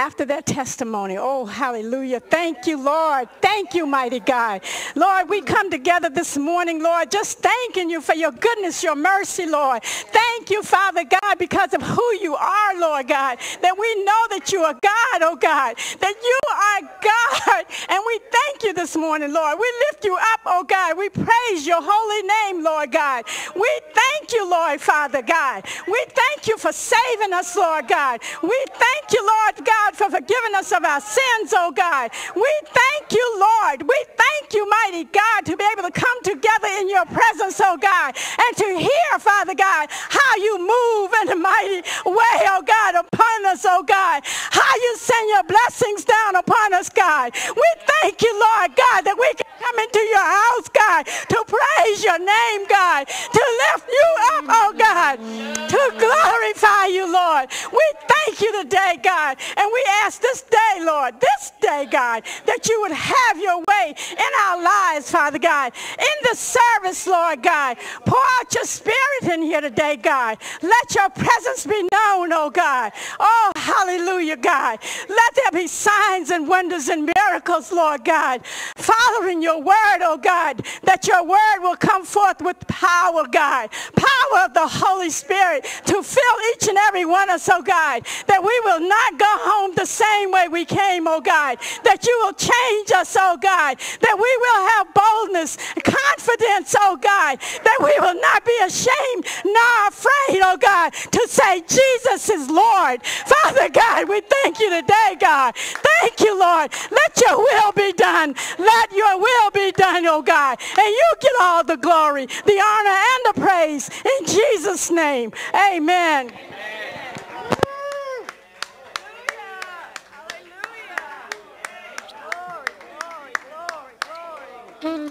after that testimony. Oh, hallelujah. Thank you, Lord. Thank you, mighty God. Lord, we come together this morning, Lord, just thanking you for your goodness, your mercy, Lord. Thank you, Father God, because of who you are, Lord God, that we know that you are God, oh God, that you are God. And we thank you this morning, Lord. We lift you up, oh God. We praise your holy name, Lord God. We thank you, Lord, Father God. We thank you for saving us, Lord God. We thank you, Lord God, for forgiving us of our sins, oh God. We thank you, Lord. We thank you, mighty God, to be able to come together in your presence, oh God, and to hear, Father God, how you move in a mighty way, oh God, upon us, oh God. How you send your blessings down upon us, God. We thank you, Lord God, that we can come into your house, God, to praise your name, God, to lift you up, oh God, to glorify you, Lord. We thank you today, God, and we ask this day, Lord, this day, God, that you would have your way in our lives, Father God, in the service, Lord God. Pour out your spirit in here today, God. Let your presence be known, oh God. Oh, hallelujah, God. Let there be signs and wonders and miracles, Lord God, following your word, oh God, that your word will come forth with power, God. Power of the Holy Spirit to fill each and every one of us, oh God, that we will not go home the same way we came, oh God, that you will change us, oh God, that we will have boldness, confidence, oh God, that we will not be ashamed nor afraid, oh God, to say Jesus is Lord. Father God, we thank you today, God. Thank you, Lord. Let your will be done. Let your will be done, oh God. And you get all the glory, the honor, and the praise in Jesus' name. Amen. Oh,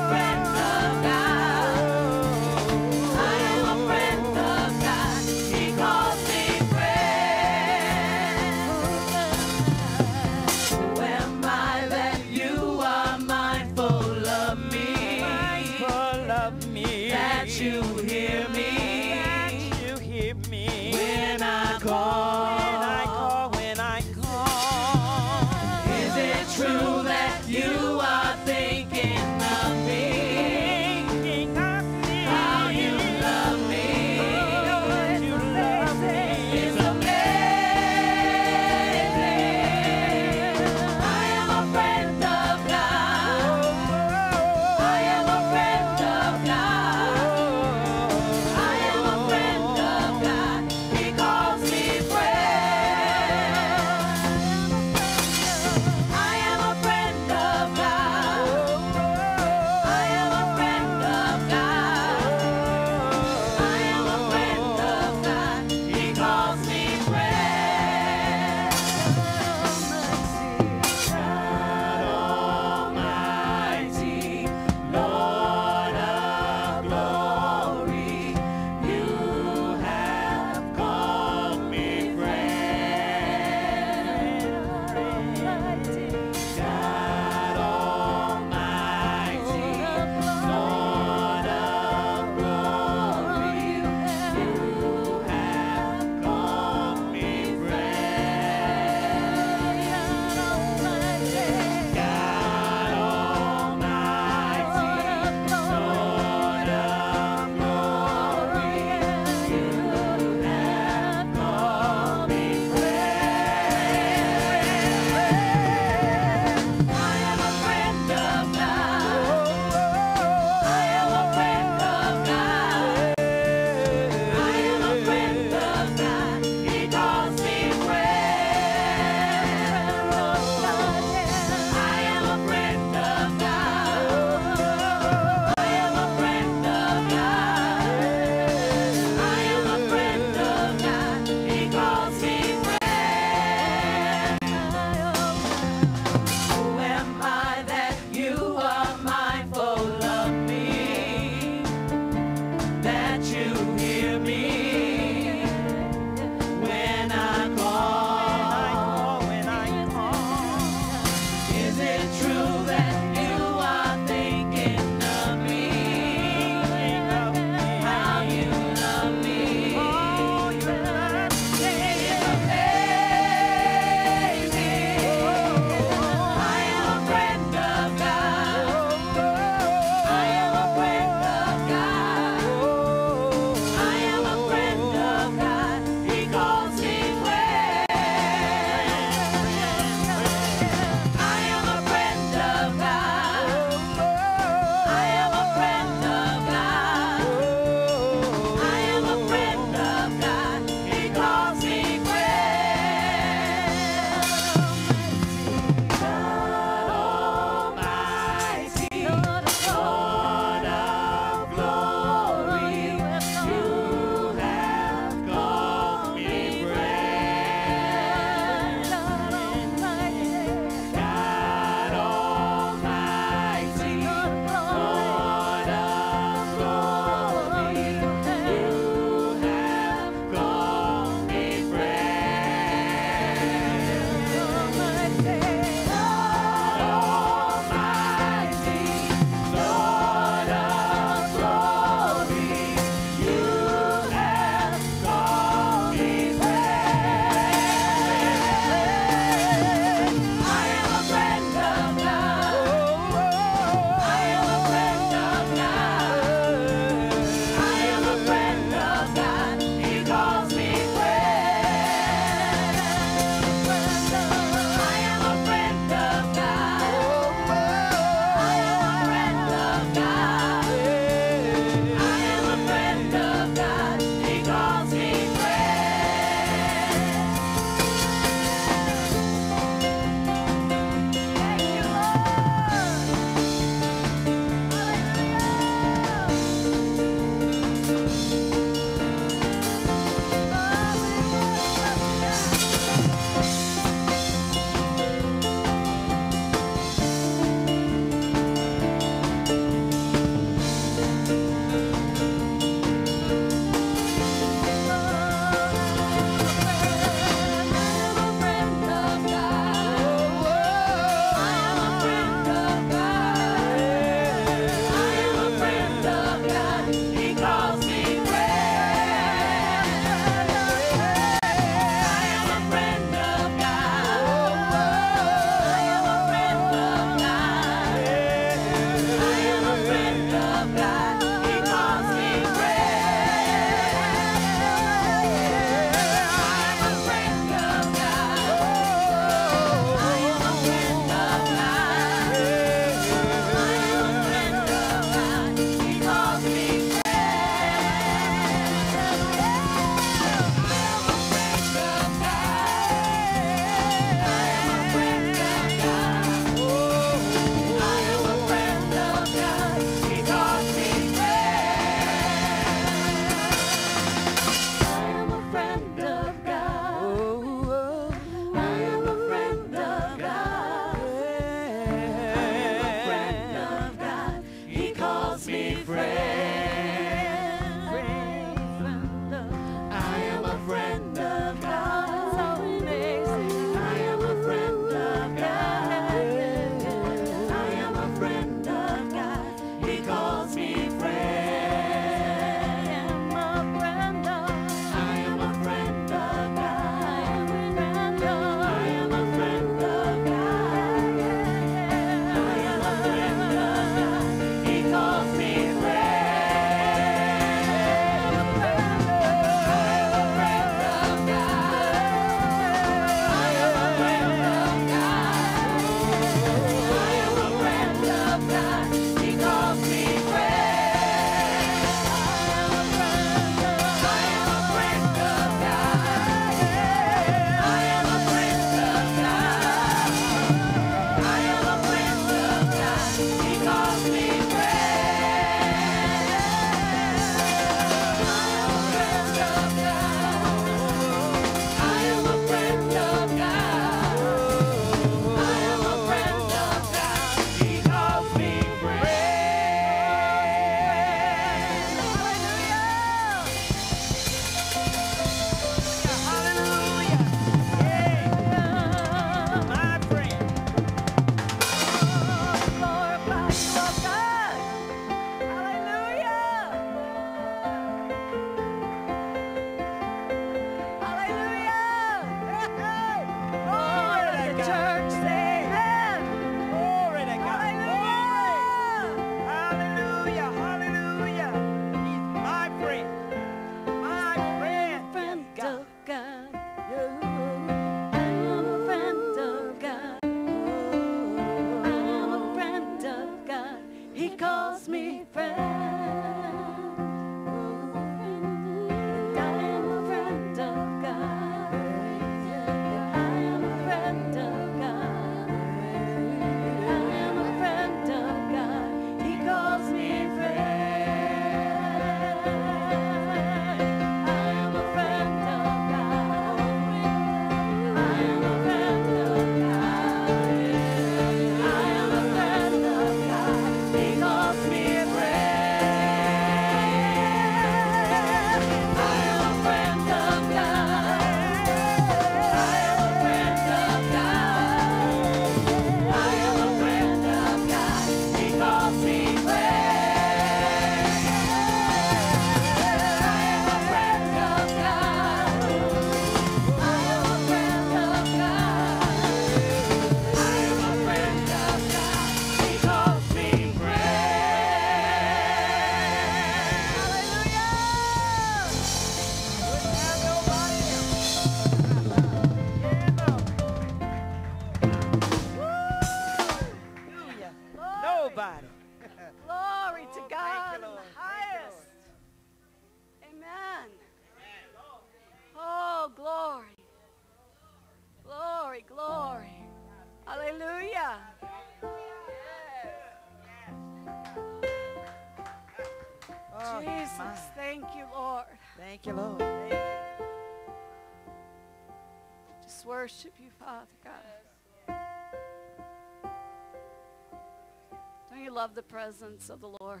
love the presence of the Lord.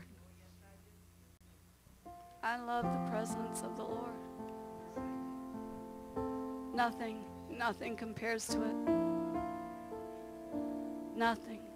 I love the presence of the Lord. Nothing, nothing compares to it. Nothing.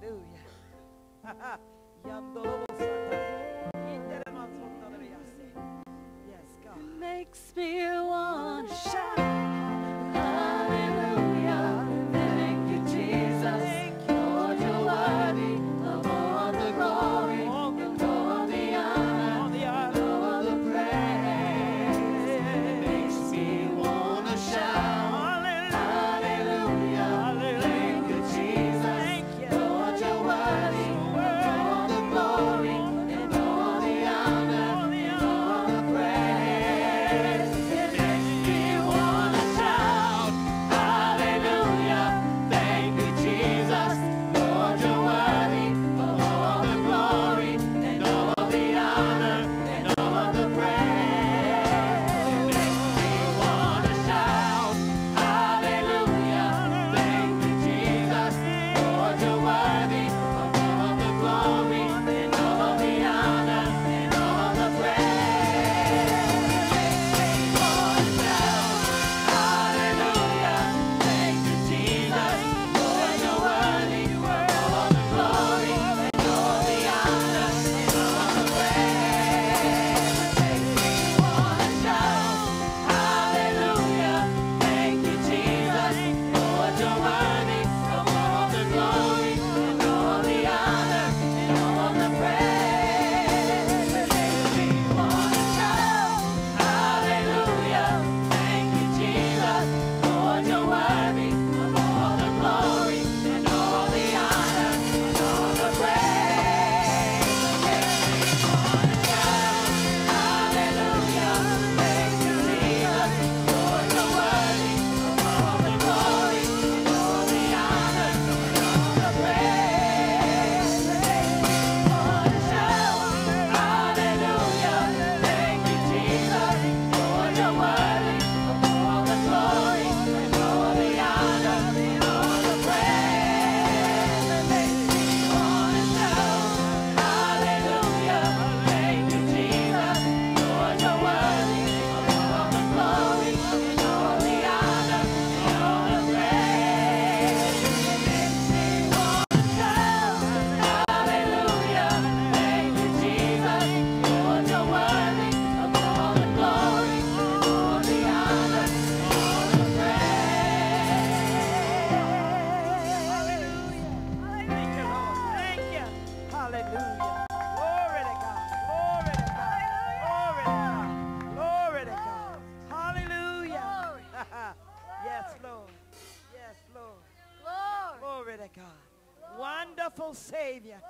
Hallelujah. Wonderful Savior.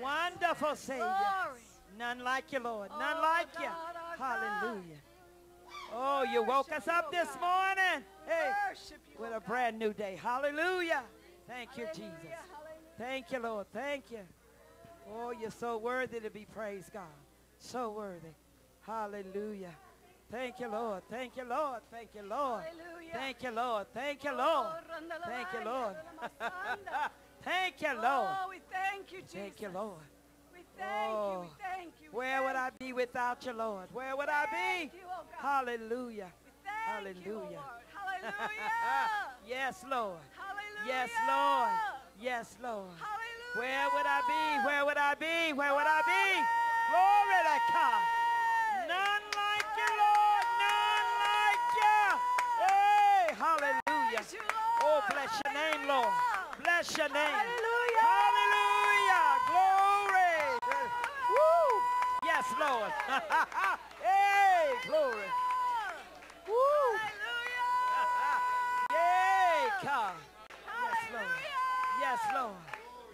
Wonderful Savior. Glory. None like you, Lord. None Oh, like you. God, our Hallelujah. Oh, you woke us up this morning. Hey, you. with oh a God. brand new day. Hallelujah. Thank you, Jesus. hallelujah. Thank you, Lord. Thank you. Oh, you're so worthy to be praised, God. So worthy. Hallelujah. Thank you, Lord. Thank you, Lord. Thank you, Lord. Hallelujah. Thank you, Lord. Thank you, Lord. Oh, Thank you, Lord. Thank you, Lord. Oh, we thank you, Jesus. Thank you, Lord. We thank you. Oh, We thank you. we Where would I be without you, Lord? Where would I be? You, oh. Hallelujah. Thank you, oh Hallelujah. Hallelujah. yes, Lord. Hallelujah. Yes, Lord. Yes, Lord. Hallelujah. Where would I be? Where would I be? Where would I be? Glory to God. None like you, Lord. None like you. Hey, hallelujah. You, Oh, bless your name, Lord. Bless your name. Hallelujah. Hallelujah. Glory. Woo. Yes, Lord. hey, glory. Woo. Hallelujah. Yay, God. Yes, Lord. Yes, Lord.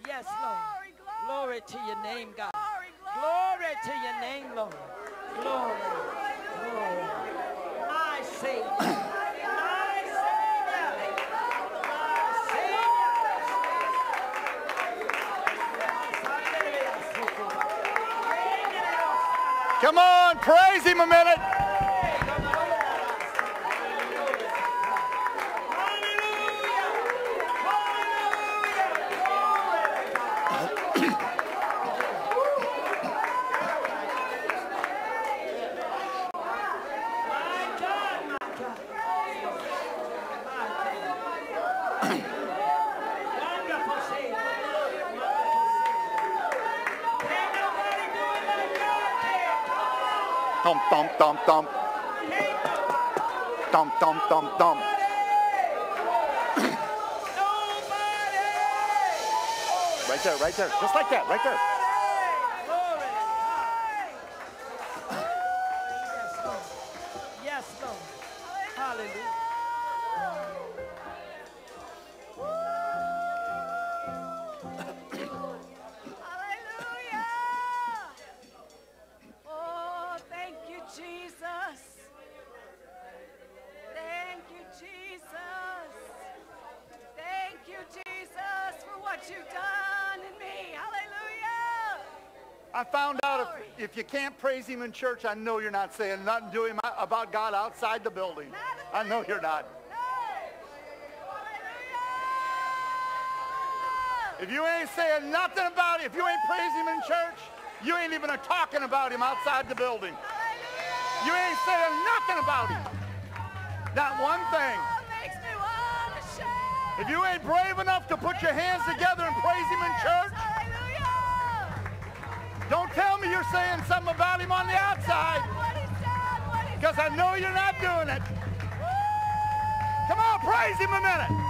Yes, Lord. Glory, to your name, God. glory, to your name, Lord. Glory. Glory. My Savior. My Savior. My Savior. Come on, praise him a minute. Wonderful Savior. Wonderful Savior. Can't nobody do it like God can. Thump, thump, thump, thump. Thump, thump, thump, thump. Right there, right there. Just like that, right there. If, you can't praise him in church, I know you're not saying nothing to him about God outside the building. I know you're not. If you ain't saying nothing about it, if you ain't praising him in church, you ain't even talking about him outside the building. You ain't saying nothing about him. Not one thing. Oh, makes me want to shout. If you ain't brave enough to put your hands together and praise him in church, tell me you're saying something about him on the outside, What he's done, what he's because I know you're not doing it. Come on, praise him a minute.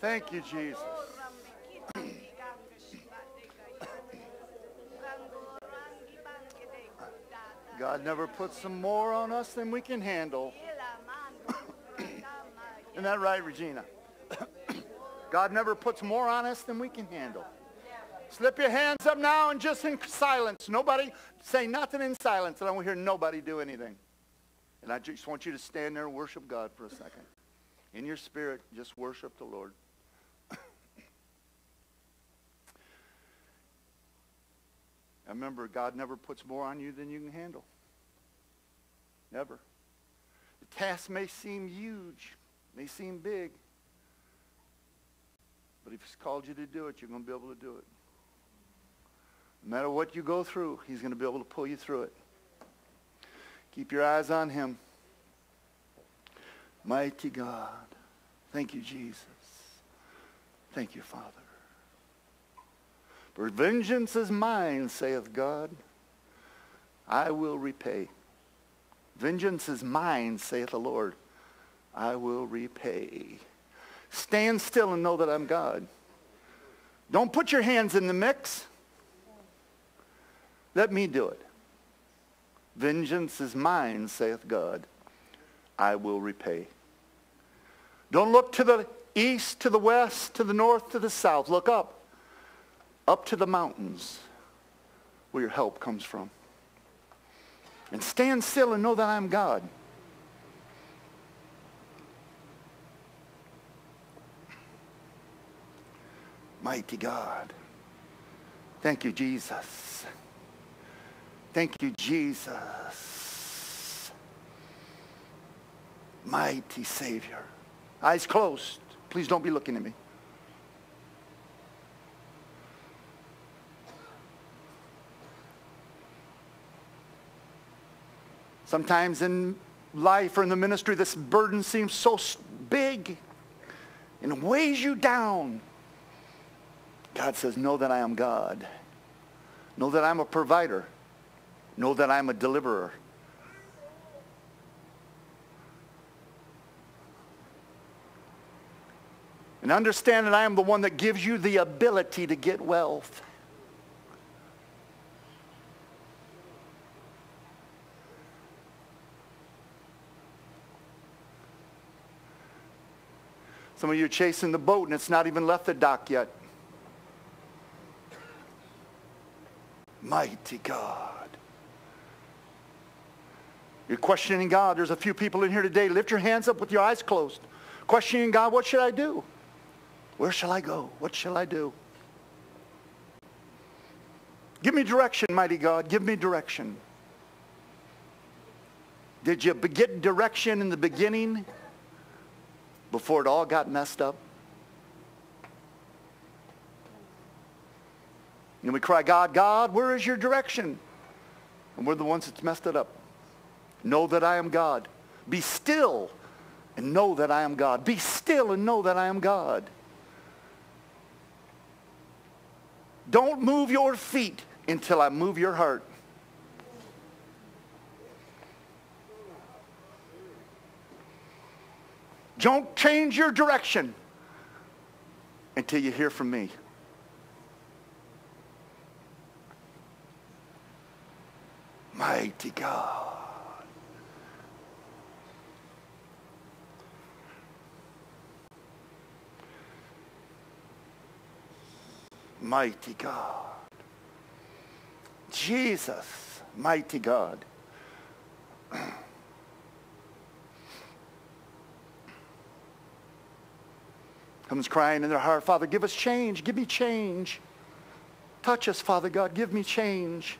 Thank you, Jesus. God never puts some more on us than we can handle. Isn't that right, Regina? God never puts more on us than we can handle. Slip your hands up now and just in silence. Nobody say nothing in silence. I don't hear nobody do anything. And I just want you to stand there and worship God for a second. In your spirit, just worship the Lord. Remember God never puts more on you than you can handle. Never. The task may seem huge, may seem big, but if he's called you to do it, you're going to be able to do it. No matter what you go through, he's going to be able to pull you through it. Keep your eyes on him. Mighty God. Thank you, Jesus. Thank you, Father. Vengeance is mine, saith God. I will repay. Vengeance is mine, saith the Lord. I will repay. Stand still and know that I'm God. Don't put your hands in the mix. Let me do it. Vengeance is mine, saith God. I will repay. Don't look to the east, to the west, to the north, to the south. Look up. Up to the mountains where your help comes from. And stand still and know that I'm God. Mighty God. Thank you, Jesus. Thank you, Jesus. Mighty Savior. Eyes closed. Please don't be looking at me. Sometimes in life or in the ministry, this burden seems so big and weighs you down. God says, know that I am God. Know that I'm a provider. Know that I'm a deliverer. And understand that I am the one that gives you the ability to get wealth. Some of you are chasing the boat and it's not even left the dock yet. Mighty God. You're questioning God. There's a few people in here today. Lift your hands up with your eyes closed. Questioning God, what should I do? Where shall I go? What shall I do? Give me direction, mighty God. Give me direction. Did you get direction in the beginning before it all got messed up? And we cry, God, God, where is your direction? And we're the ones that's messed it up. Know that I am God. Be still and know that I am God. Be still and know that I am God. Don't move your feet until I move your heart. Don't change your direction until you hear from me. Mighty God. Mighty God. Jesus, mighty God. Comes crying in their heart, Father, give us change. Give me change. Touch us, Father God. Give me change.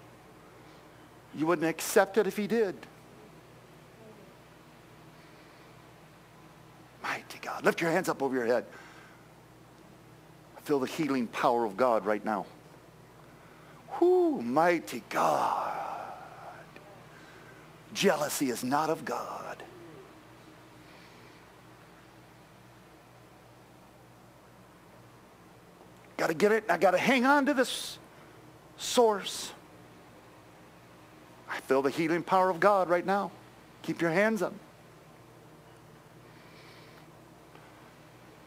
You wouldn't accept it if he did. Mighty God. Lift your hands up over your head. I feel the healing power of God right now. Whoo, mighty God. Jealousy is not of God. Got to get it. I got to hang on to this source. I feel the healing power of God right now. Keep your hands up.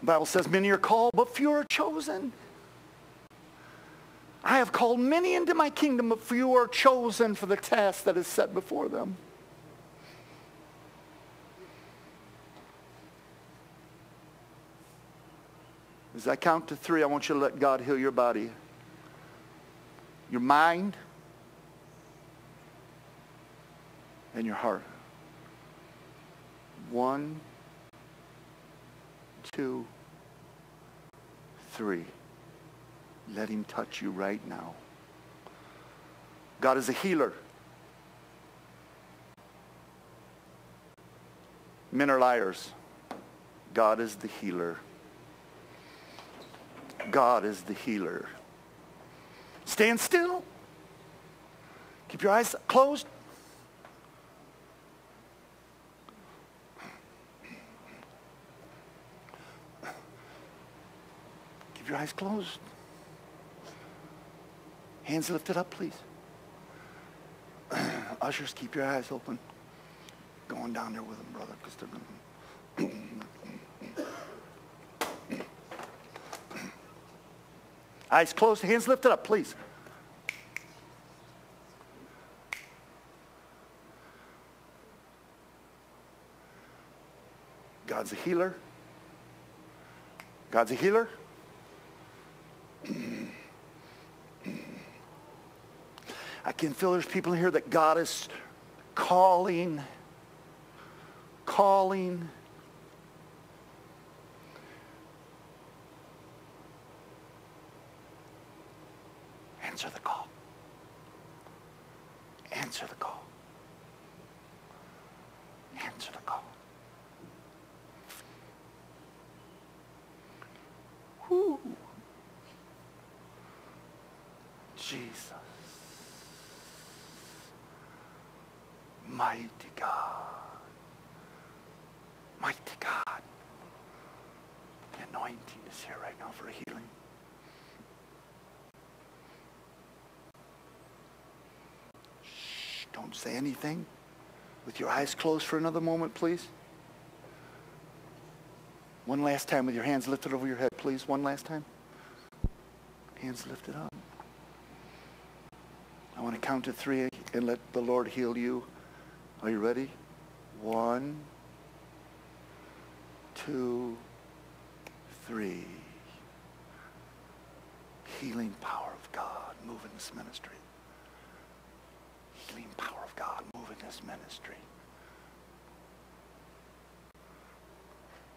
The Bible says many are called, but few are chosen. I have called many into my kingdom, but few are chosen for the task that is set before them. As I count to three, I want you to let God heal your body, your mind, and your heart. One, two, three. Let him touch you right now. God is a healer. Men are liars. God is the healer. God is the healer. Stand still. Keep your eyes closed. Keep your eyes closed. Hands lifted up, please. Ushers, keep your eyes open. Going down there with them, brother, because they're going Eyes closed, hands lifted up, please. God's a healer. God's a healer. I can feel there's people in here that God is calling, calling. Answer the call. Answer the call. Answer the call. Whew. Jesus. Mighty God. Mighty God. The anointing is here right now for healing. Say anything. With your eyes closed for another moment, please. One last time with your hands lifted over your head, please. One last time. Hands lifted up. I want to count to three and let the Lord heal you. Are you ready? One, two, three. Healing power of God move in this ministry. Healing power of God move in this ministry.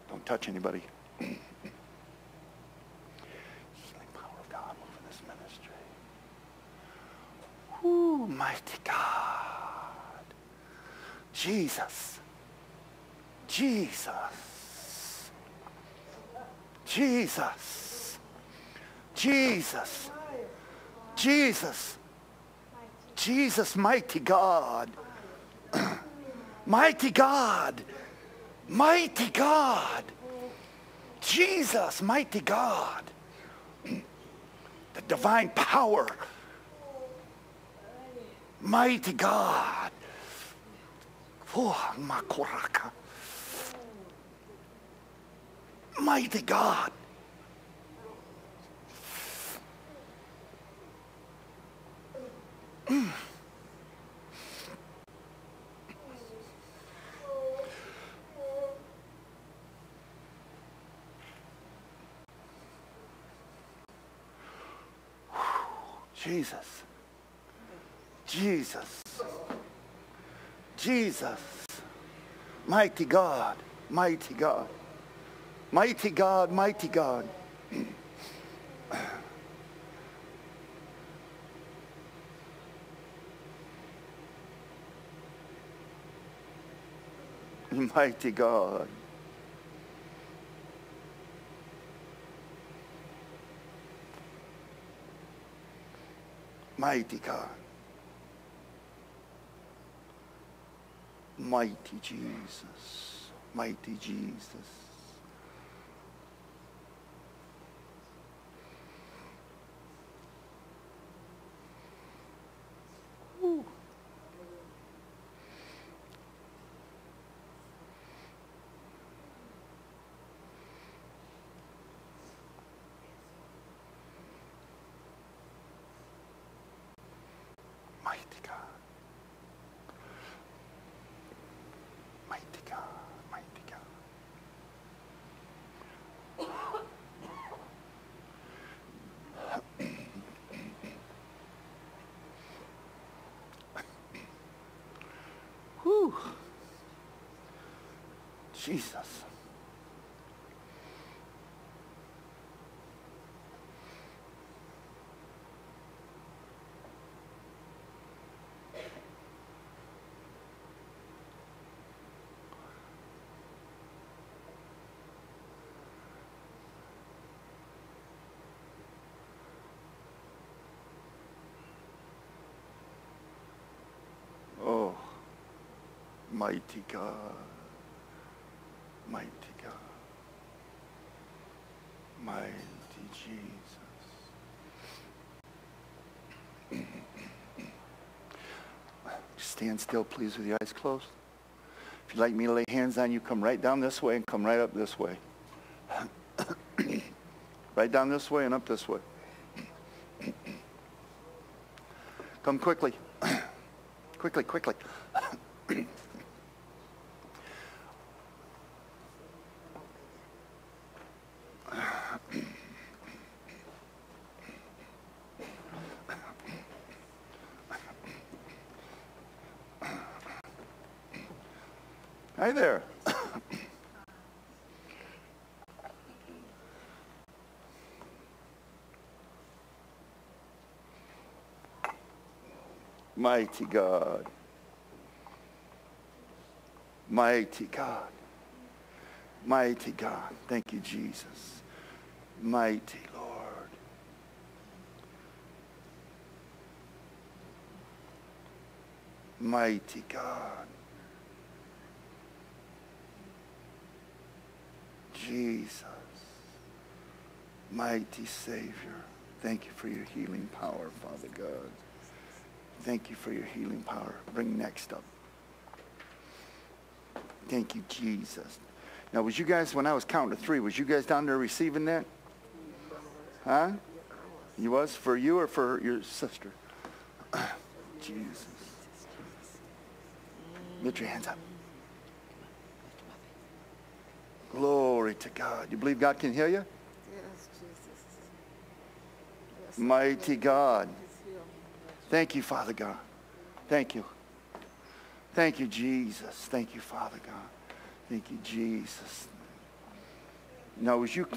Don't touch anybody. Healing power of God move in this ministry. Ooh, mighty God. Jesus. Jesus. Jesus. Jesus. Jesus. Jesus, mighty God. mighty God. Mighty God. Jesus, mighty God. the divine power. Mighty God. Mighty God. Jesus. Jesus. Jesus. Mighty God. Mighty God. Mighty God. Mighty God. Mighty God. Mighty God. Mighty Jesus. Mighty Jesus. Jesus. Oh, mighty God. Mighty God. Mighty Jesus. Stand still, please, with your eyes closed. If you'd like me to lay hands on you, come right down this way and come right up this way. right down this way and up this way. come quickly. quickly, quickly. Hi there. Mighty God. Mighty God. Mighty God. Thank you, Jesus. Mighty Lord. Mighty God. Jesus. Mighty Savior. Thank you for your healing power, Father God. Thank you for your healing power. Bring next up. Thank you, Jesus. Now, was you guys, when I was counting to three, was you guys down there receiving that? Huh? You was? For you or for your sister? Jesus. Lift your hands up. Glory to God. You believe God can heal you? Yes, Jesus. Yes, Mighty God. Please heal me. Thank you, Father God. Thank you. Thank you, Jesus. Thank you, Father God. Thank you, Jesus. Now, was you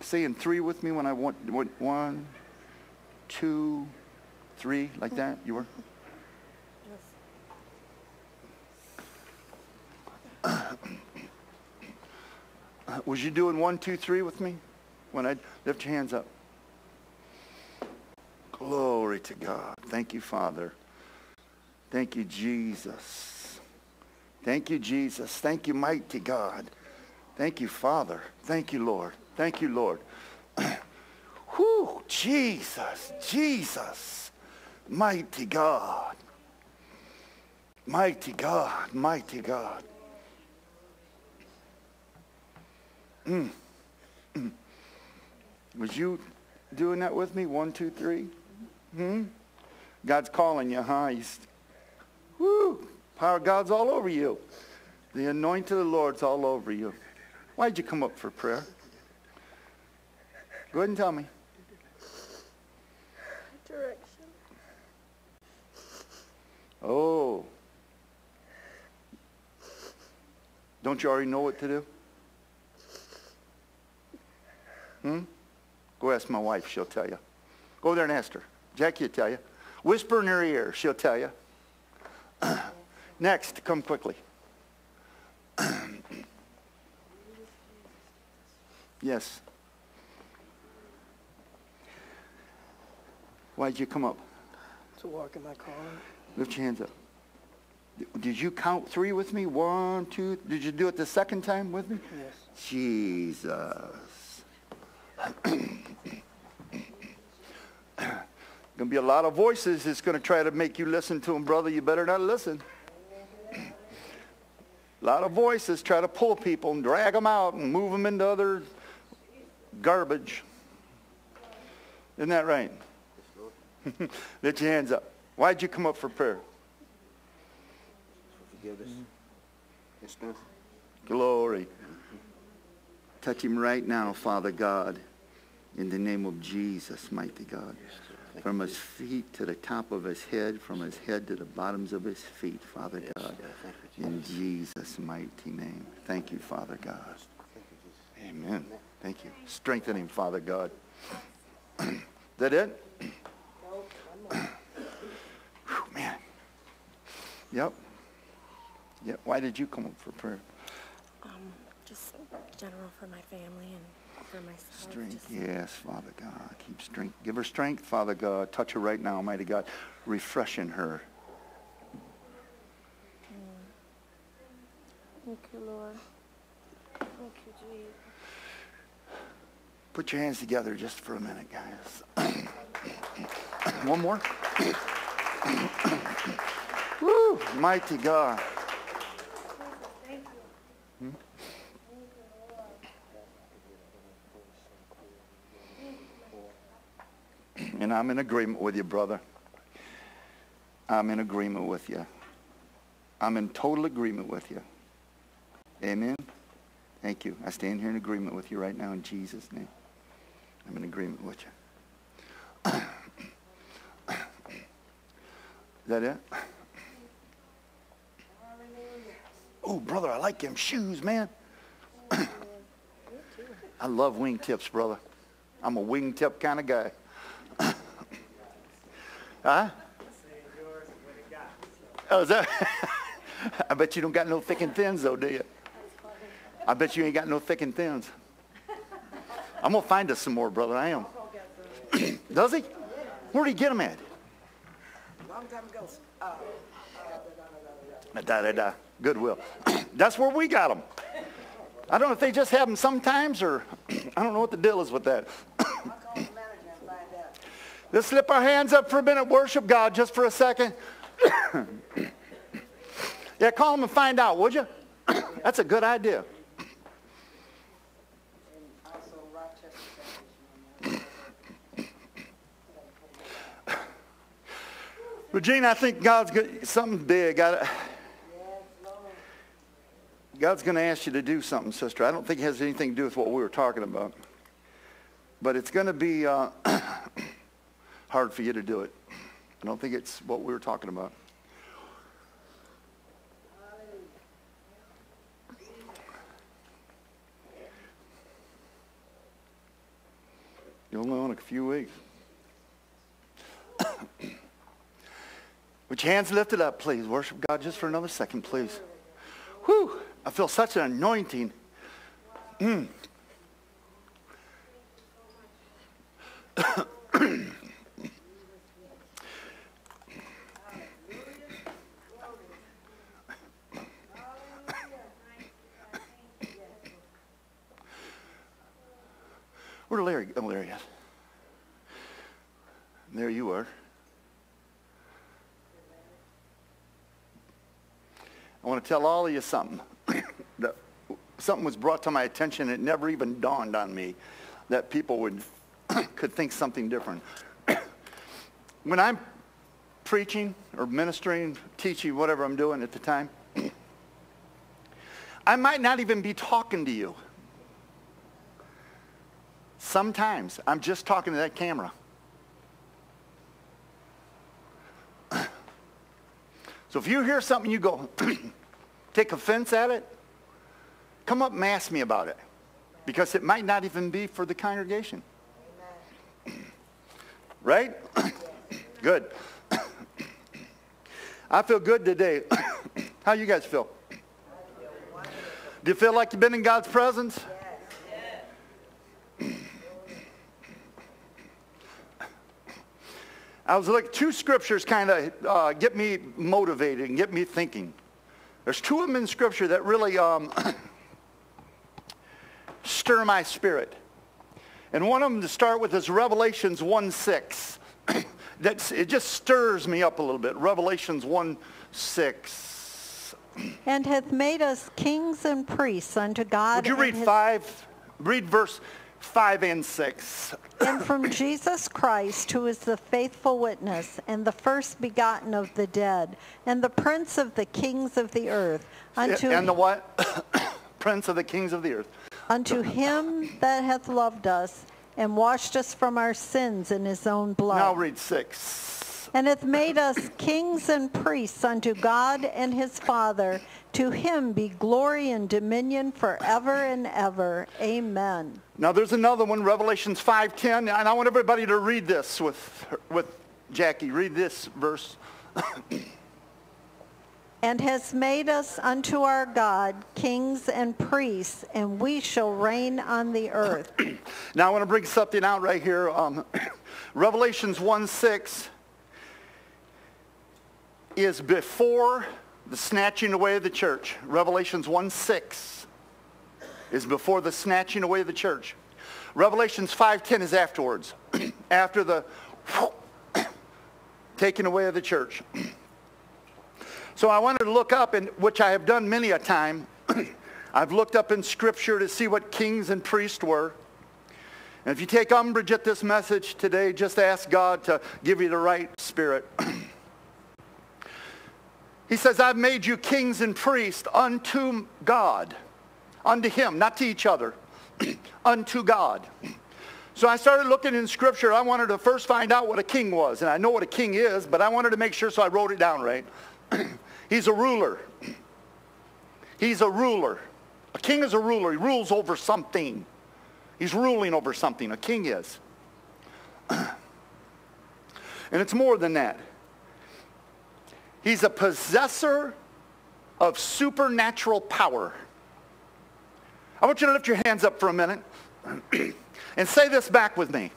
saying three with me when I went, went one, two, three, like that? You were? Uh, Was you doing one, two, three with me? When I lift your hands up. Glory to God. Thank you, Father. Thank you, Jesus. Thank you, Jesus. Thank you, mighty God. Thank you, Father. Thank you, Lord. Thank you, Lord. Whew, Jesus, Jesus, mighty God. Mighty God, mighty God. Mm. Mm. Was you doing that with me? One, two, three? Hmm? God's calling you, huh? He's, whoo, power of God's all over you. The anointing of the Lord's all over you. Why'd you come up for prayer? Go ahead and tell me. Direction. Oh. Don't you already know what to do? Hmm? Go ask my wife. She'll tell you. Go there and ask her. Jackie will tell you. Whisper in her ear. She'll tell you. Next, come quickly. yes. Why'd you come up? to walk in my car. Lift your hands up. Did you count three with me? One, two. Did you do it the second time with me? Yes. Jesus. Gonna be a lot of voices that's gonna try to make you listen to them, brother. You better not listen. A lot of voices try to pull people and drag them out and move them into other garbage. Isn't that right? Lift your hands up. Why'd you come up for prayer? Forgiveness. Strength. Glory. Touch him right now, Father God, in the name of Jesus, mighty God. From his feet to the top of his head, from his head to the bottoms of his feet, Father Yes, God. yeah, you, In Jesus. Jesus' mighty name. Thank you, Father God. Amen. Thank you. Strengthen him, Father God. Is that it? Whew, man. Yep. Yep. Why did you come up for prayer? Um, just general for my family and for myself. Strength. Yes, Father God. Keep strength. Give her strength, Father God. Touch her right now, Almighty God. Refreshing her. Mm. Thank you, Lord. Thank you, Jesus. Put your hands together just for a minute, guys. One more. Woo, mighty God. And I'm in agreement with you, brother. I'm in agreement with you. I'm in total agreement with you. Amen. Thank you. I stand here in agreement with you right now in Jesus' name. I'm in agreement with you. Is that it? Oh, brother, I like them shoes, man. I love wingtips, brother. I'm a wingtip kind of guy. Huh? Oh, is that? I bet you don't got no thick and thins, though, do you? I bet you ain't got no thick and thins. I'm gonna find us some more, brother. I am. Does he? Where'd he get them at? Long time ago. Uh, Da da da. Goodwill. That's where we got them. I don't know if they just have them sometimes, or I don't know what the deal is with that. I'll call the manager and find out. Let's slip our hands up for a minute, worship God just for a second. yeah, call him and find out, would you? That's a good idea. Regina, I think God's got something big. I, God's going to ask you to do something, sister. I don't think it has anything to do with what we were talking about. But it's going to be uh, hard for you to do it. I don't think it's what we were talking about. You're only on a few weeks. With your hands lifted up, please. Worship God just for another second, please. Whew, I feel such an anointing. Mm. Where Larry? Oh, there he is. There you are. I want to tell all of you something. something was brought to my attention. It never even dawned on me that people would could think something different. when I'm preaching or ministering, teaching, whatever I'm doing at the time, I might not even be talking to you. Sometimes I'm just talking to that camera. So if you hear something, you go, take offense at it, come up and ask me about it. Because it might not even be for the congregation. Right? good. I feel good today. How you guys feel? Do you feel like you've been in God's presence? I was like, two scriptures kind of uh, get me motivated and get me thinking. There's two of them in scripture that really um, stir my spirit. And one of them to start with is Revelations 1 6. That's, it just stirs me up a little bit. Revelations 1 6. and hath made us kings and priests unto God. Would you read his- 5? Read verse 5 and 6. And from Jesus Christ, who is the faithful witness, and the first begotten of the dead, and the prince of the kings of the earth, unto, and the what? Prince of the kings of the earth. unto him that hath loved us, and washed us from our sins in his own blood. Now read 6. And hath made us kings and priests unto God and his Father. To him be glory and dominion forever and ever. Amen. Now there's another one, Revelations 5:10, and I want everybody to read this with with Jackie. Read this verse. And has made us unto our God kings and priests, and we shall reign on the earth. Now I want to bring something out right here. Um, Revelations 1:6 is before the snatching away of the church. Revelations 1:6 is before the snatching away of the church. Revelations 5:10 is afterwards, after the taking away of the church. So I wanted to look up, and which I have done many a time. I've looked up in Scripture to see what kings and priests were. And if you take umbrage at this message today, just ask God to give you the right spirit. He says, I've made you kings and priests unto God, unto him, not to each other, unto God. So I started looking in Scripture. I wanted to first find out what a king was. And I know what a king is, but I wanted to make sure, so I wrote it down right. He's a ruler. He's a ruler. A king is a ruler. He rules over something. He's ruling over something. A king is. and it's more than that. He's a possessor of supernatural power. I want you to lift your hands up for a minute and say this back with me.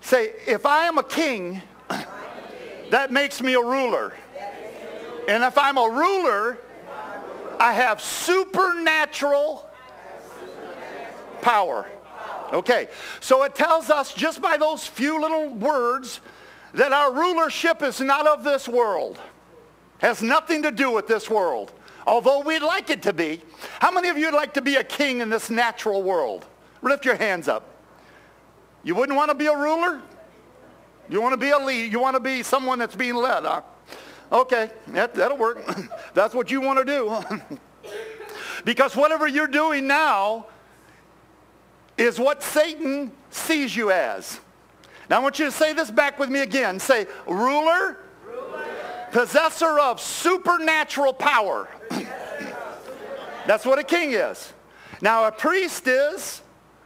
Say, if I am a king, that makes me a ruler. And if I'm a ruler, I have supernatural power. Okay, so it tells us just by those few little words that our rulership is not of this world. Has nothing to do with this world. Although we'd like it to be. How many of you would like to be a king in this natural world? Lift your hands up. You wouldn't want to be a ruler? You want to be a lead? You want to be someone that's being led, huh? Okay, that, that'll work. That's what you want to do. because whatever you're doing now is what Satan sees you as. Now I want you to say this back with me again. Say, ruler, possessor of supernatural power. That's what a king is. Now a priest is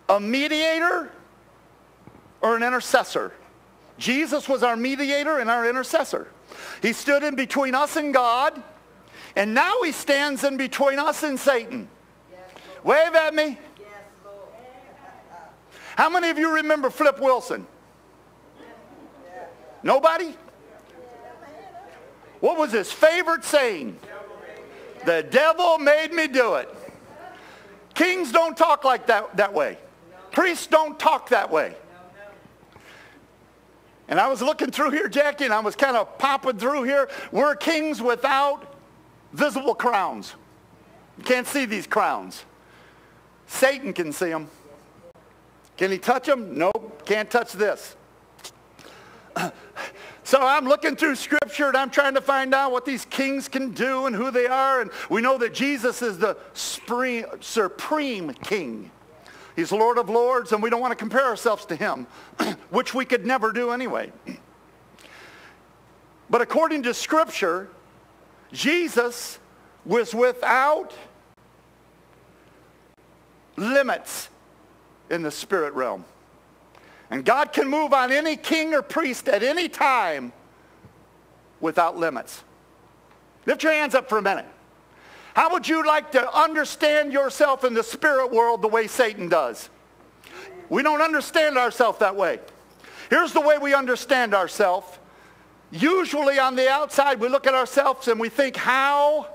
a mediator or an intercessor. Jesus was our mediator and our intercessor. He stood in between us and God, and now he stands in between us and Satan. Wave at me. How many of you remember Flip Wilson? Nobody? What was his favorite saying? The devil made me do it. Kings don't talk like that, that way. Priests don't talk that way. And I was looking through here, Jackie, and I was kind of popping through here. We're kings without visible crowns. You can't see these crowns. Satan can see them. Can he touch them? Nope, can't touch this. So I'm looking through scripture and I'm trying to find out what these kings can do and who they are. And we know that Jesus is the supreme, king. He's Lord of Lords, and we don't want to compare ourselves to him, which we could never do anyway. But according to Scripture, Jesus was without limits in the spirit realm. And God can move on any king or priest at any time without limits. Lift your hands up for a minute. How would you like to understand yourself in the spirit world the way Satan does? We don't understand ourselves that way. Here's the way we understand ourselves. Usually on the outside, we look at ourselves and we think how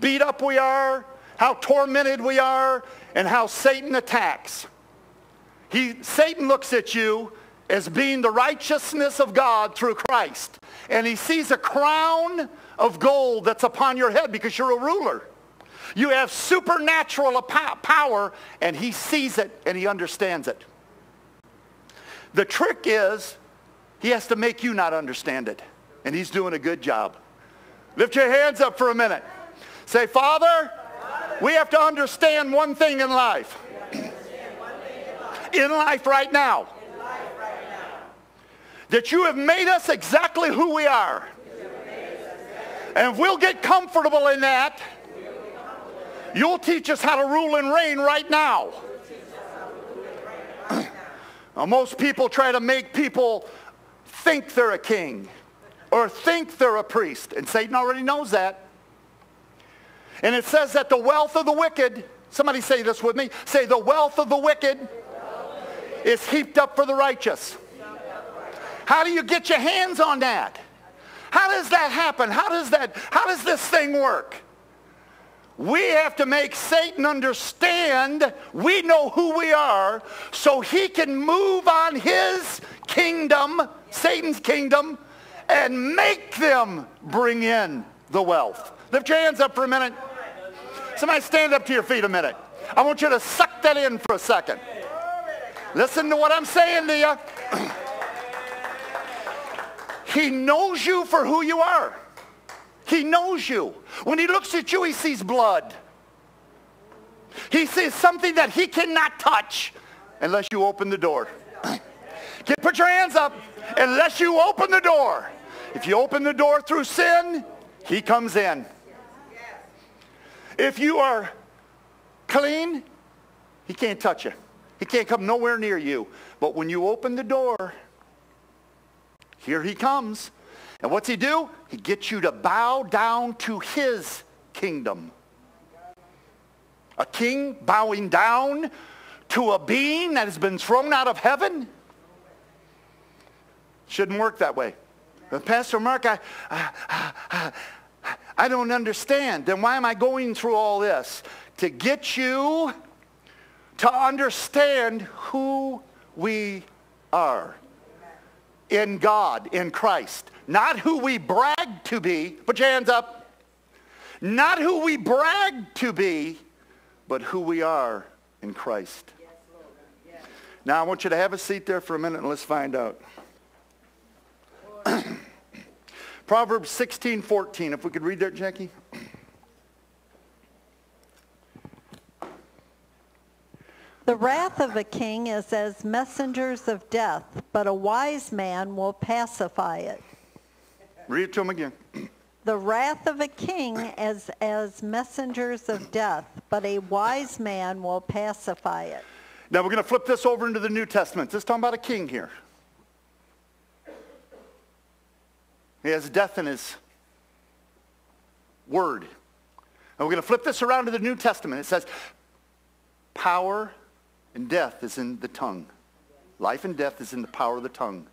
beat up we are, how tormented we are, and how Satan attacks. He, Satan looks at you as being the righteousness of God through Christ. And he sees a crown of gold that's upon your head because you're a ruler. You have supernatural power, and he sees it and he understands it. The trick is he has to make you not understand it, and he's doing a good job. Lift your hands up for a minute. Say, Father, we have to understand one thing in life. In life right now. that you have made us exactly who we are. And we'll get comfortable in that, you'll teach us how to rule and reign right now. Now, most people try to make people think they're a king or think they're a priest. And Satan already knows that. And it says that the wealth of the wicked, somebody say this with me, say the wealth of the wicked is heaped up for the righteous. How do you get your hands on that? How does that happen? How does that, how does this thing work? We have to make Satan understand we know who we are so he can move on his kingdom, Satan's kingdom, and make them bring in the wealth. Lift your hands up for a minute. Somebody stand up to your feet a minute. I want you to suck that in for a second. Listen to what I'm saying to you. he knows you for who you are. He knows you. When he looks at you, he sees blood. He sees something that he cannot touch unless you open the door. Get, put your hands up unless you open the door. If you open the door through sin, he comes in. If you are clean, he can't touch you. He can't come nowhere near you. But when you open the door, here he comes. And what's he do? He gets you to bow down to his kingdom. A king bowing down to a being that has been thrown out of heaven? Shouldn't work that way. But Pastor Mark, I, I, I, I don't understand. Then why am I going through all this? To get you to understand who we are in God, in Christ. Not who we brag to be. Put your hands up. Not who we brag to be, but who we are in Christ. Now I want you to have a seat there for a minute and let's find out. Proverbs 16, 14. If we could read that, Jackie. The wrath of a king is as messengers of death, but a wise man will pacify it. Read it to him again. The wrath of a king is as messengers of death, but a wise man will pacify it. Now we're going to flip this over into the New Testament. This is talking about a king here. He has death in his word. And we're going to flip this around to the New Testament. It says, power and death is in the tongue. Life and death is in the power of the tongue.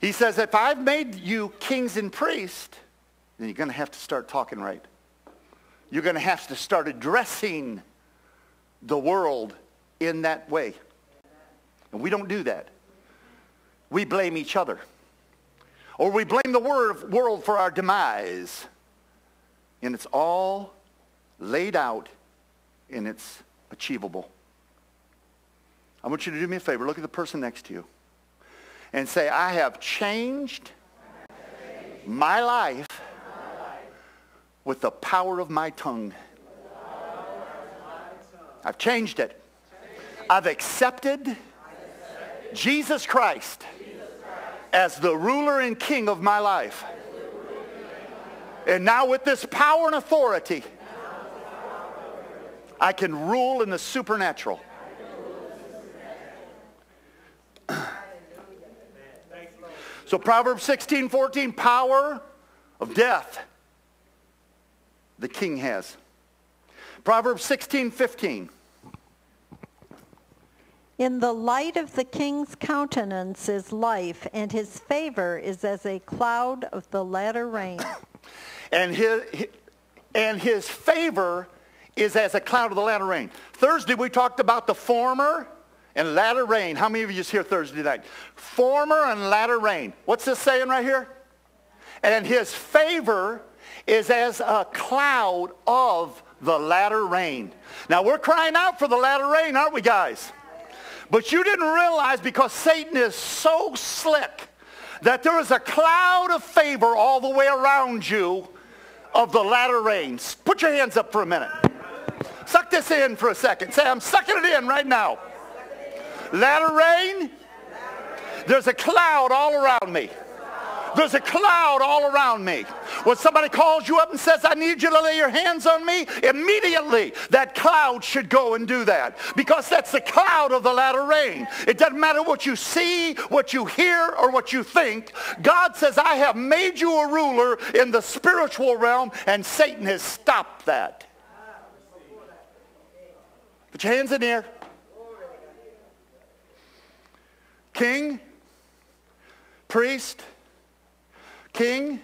He says, if I've made you kings and priests, then you're going to have to start talking right. You're going to have to start addressing the world in that way. And we don't do that. We blame each other. Or we blame the world for our demise. And it's all laid out and it's achievable. I want you to do me a favor. Look at the person next to you and say, I have changed my life with the power of my tongue. I've changed it. I've accepted Jesus Christ as the ruler and king of my life. And now with this power and authority, I can rule in the supernatural. So Proverbs 16, 14, power of death the king has. Proverbs 16, 15. In the light of the king's countenance is life, and his favor is as a cloud of the latter rain. and his, and his favor is as a cloud of the latter rain. Thursday we talked about the former and latter rain. How many of you is here Thursday night? Former and latter rain. What's this saying right here? And his favor is as a cloud of the latter rain. Now we're crying out for the latter rain, aren't we guys? But you didn't realize because Satan is so slick that there is a cloud of favor all the way around you of the latter rains. Put your hands up for a minute. Suck this in for a second. Say, I'm sucking it in right now. Latter rain. There's a cloud all around me. There's a cloud all around me. When somebody calls you up and says, I need you to lay your hands on me, immediately that cloud should go and do that. Because that's the cloud of the latter rain. It doesn't matter what you see, what you hear, or what you think. God says, I have made you a ruler in the spiritual realm, and Satan has stopped that. Put your hands in the air. King, priest, king,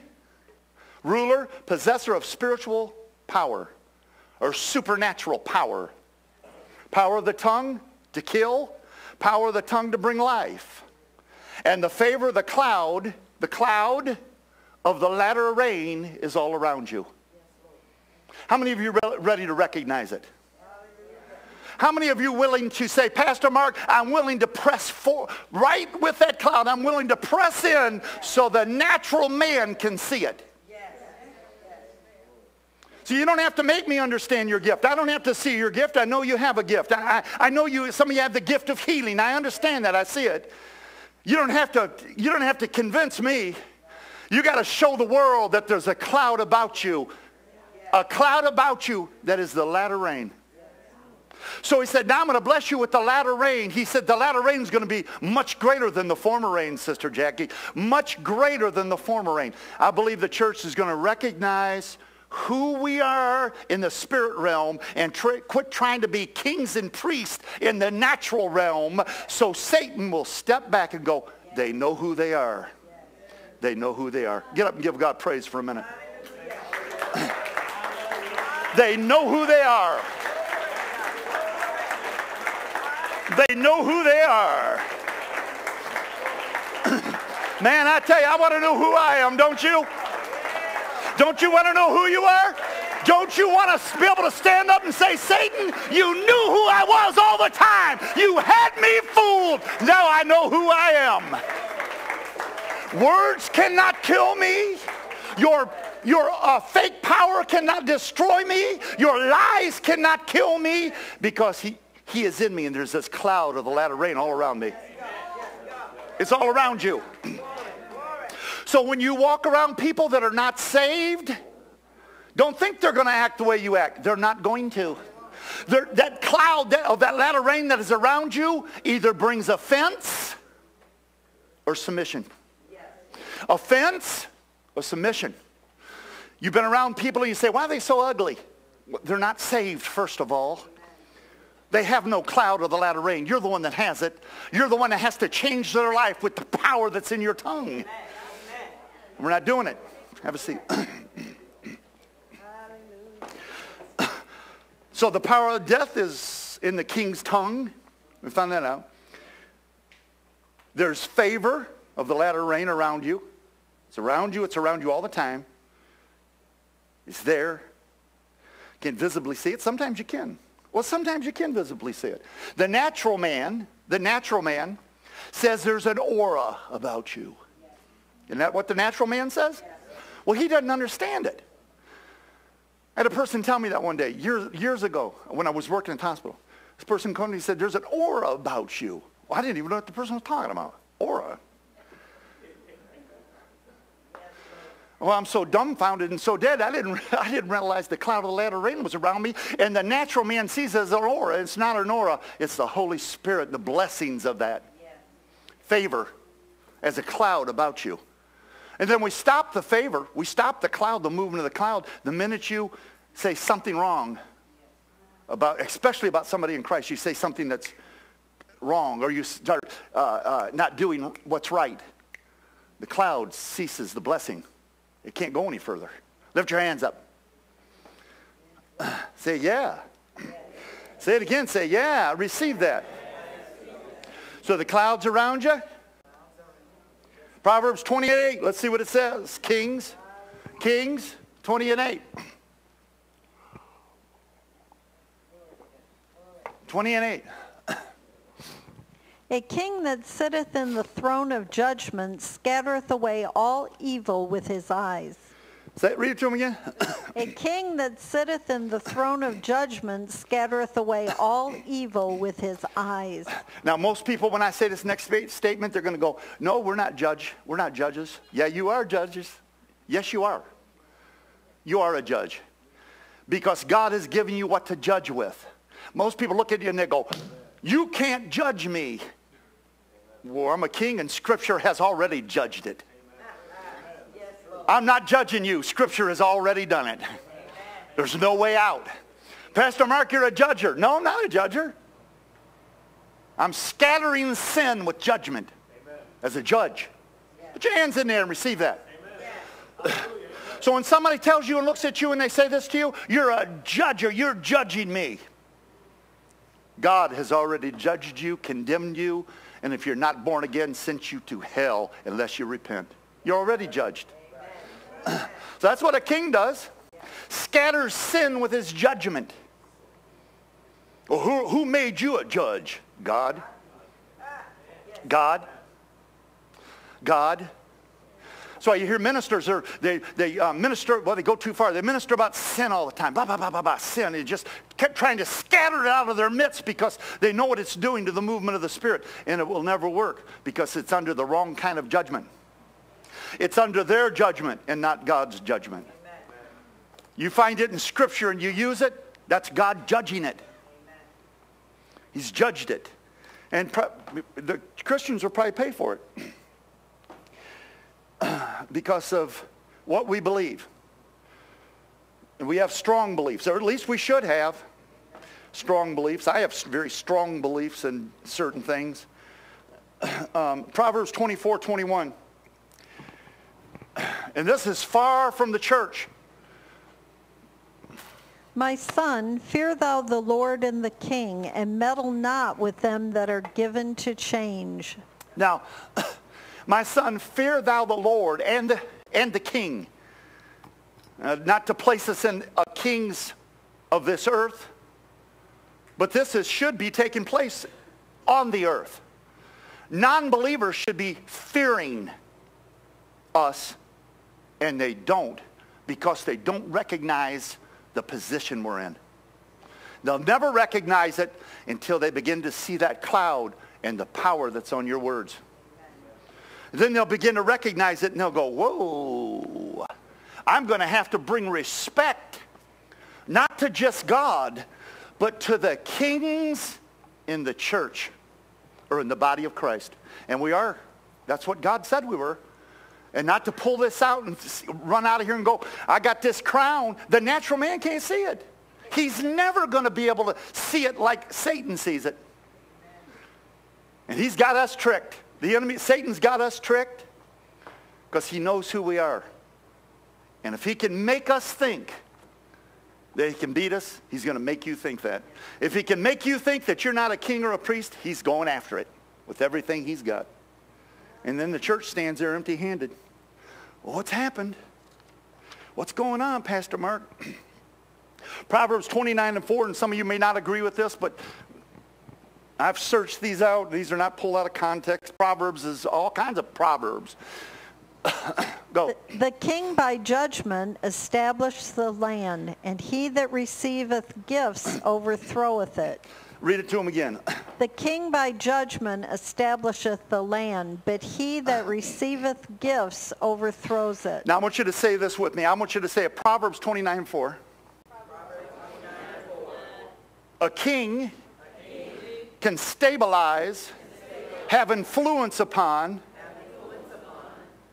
ruler, possessor of spiritual power or supernatural power. Power of the tongue to kill, power of the tongue to bring life. And the favor of the cloud, the cloud of the latter rain is all around you. How many of you are ready to recognize it? How many of you willing to say, Pastor Mark, I'm willing to press for right with that cloud. I'm willing to press in so the natural man can see it. So you don't have to make me understand your gift. I don't have to see your gift. I know you have a gift. I, I, I know you, some of you have the gift of healing. I understand that. I see it. You don't have to, you don't have to convince me. You got to show the world that there's a cloud about you. A cloud about you that is the latter rain. So he said, now I'm going to bless you with the latter rain. He said, the latter rain is going to be much greater than the former rain, Sister Jackie. Much greater than the former rain. I believe the church is going to recognize who we are in the spirit realm and quit trying to be kings and priests in the natural realm so Satan will step back and go, they know who they are. They know who they are. Get up and give God praise for a minute. they know who they are. They know who they are. Man, I tell you, I want to know who I am, don't you? Don't you want to know who you are? Don't you want to be able to stand up and say, Satan, you knew who I was all the time. You had me fooled. Now I know who I am. Words cannot kill me. Your, your uh, fake power cannot destroy me. Your lies cannot kill me because he, he is in me and there's this cloud of the latter rain all around me. It's all around you. So when you walk around people that are not saved, don't think they're going to act the way you act. They're not going to. They're, that cloud that, of that latter rain that is around you either brings offense or submission. Offense or submission. You've been around people and you say, why are they so ugly? They're not saved, first of all. They have no cloud of the latter rain. You're the one that has it. You're the one that has to change their life with the power that's in your tongue. We're not doing it. Have a seat. so the power of death is in the king's tongue. We found that out. There's favor of the latter rain around you. It's around you. It's around you all the time. It's there. Can't visibly see it. Sometimes you can. Well, sometimes you can visibly see it. The natural man, the natural man says there's an aura about you. Isn't that what the natural man says? Well, he doesn't understand it. I had a person tell me that one day, years, years ago, when I was working in the hospital. This person to me and said, there's an aura about you. Well, I didn't even know what the person was talking about. Aura. Well, I'm so dumbfounded and so dead, I didn't, I didn't realize the cloud of the latter rain was around me. And the natural man sees it as an aura. It's not an aura. It's the Holy Spirit, the blessings of that. Favor as a cloud about you. And then we stop the favor. We stop the cloud, the movement of the cloud, the minute you say something wrong, about, especially about somebody in Christ. You say something that's wrong or you start uh, uh, not doing what's right. The cloud ceases the blessing. It can't go any further. Lift your hands up. Say, yeah. Say it again. Say, yeah, receive that. So the cloud's around you. Proverbs 28, let's see what it says. Kings, Kings 20 and 8. 20 and 8. A king that sitteth in the throne of judgment scattereth away all evil with his eyes. Say, read it to him again. A king that sitteth in the throne of judgment scattereth away all evil with his eyes. Now, most people, when I say this next statement, they're going to go, no, we're not judge. We're not judges. Yeah, you are judges. Yes, you are. You are a judge. Because God has given you what to judge with. Most people look at you and they go, you can't judge me. Well, I'm a king and Scripture has already judged it. I'm not judging you. Scripture has already done it. There's no way out. Pastor Mark, you're a judger. No, I'm not a judger. I'm scattering sin with judgment as a judge. Put your hands in there and receive that. so when somebody tells you and looks at you and they say this to you, you're a judger. you're judging me. God has already judged you, condemned you, and if you're not born again, sent you to hell unless you repent. You're already judged. so that's what a king does. Scatters sin with his judgment. Well, who, who made you a judge? God. God. God. So you hear ministers, are, they, they uh, minister, well, they go too far. They minister about sin all the time. Blah, blah, blah, blah, blah, sin. They just kept trying to scatter it out of their midst because they know what it's doing to the movement of the Spirit. And it will never work because it's under the wrong kind of judgment. It's under their judgment and not God's judgment. You find it in Scripture and you use it, that's God judging it. He's judged it. And the Christians will probably pay for it because of what we believe. And we have strong beliefs, or at least we should have strong beliefs. I have very strong beliefs in certain things. Um, Proverbs 24, 21. And this is far from the church. My son, fear thou the Lord and the king, and meddle not with them that are given to change. Now, my son, fear thou the Lord and and the king. Uh, not to place us in kings of this earth, but this is, should be taking place on the earth. Non-believers should be fearing us, and they don't because they don't recognize the position we're in. They'll never recognize it until they begin to see that cloud and the power that's on your words. Then they'll begin to recognize it and they'll go, whoa, I'm going to have to bring respect, not to just God, but to the kings in the church or in the body of Christ. And we are. That's what God said we were. And not to pull this out and run out of here and go, I got this crown. The natural man can't see it. He's never going to be able to see it like Satan sees it. And he's got us tricked. The enemy, Satan's got us tricked because he knows who we are. And if he can make us think that he can beat us, he's going to make you think that. If he can make you think that you're not a king or a priest, he's going after it with everything he's got. And then the church stands there empty-handed. Well, what's happened? What's going on, Pastor Mark? Proverbs 29 and 4, and some of you may not agree with this, but I've searched these out. These are not pulled out of context. Proverbs is all kinds of proverbs. Go. The king by judgment established the land, and he that receiveth gifts overthroweth it. Read it to him again. The king by judgment establisheth the land, but he that receiveth gifts overthrows it. Now I want you to say this with me. I want you to say it. Proverbs 29 4. A king can stabilize, have influence upon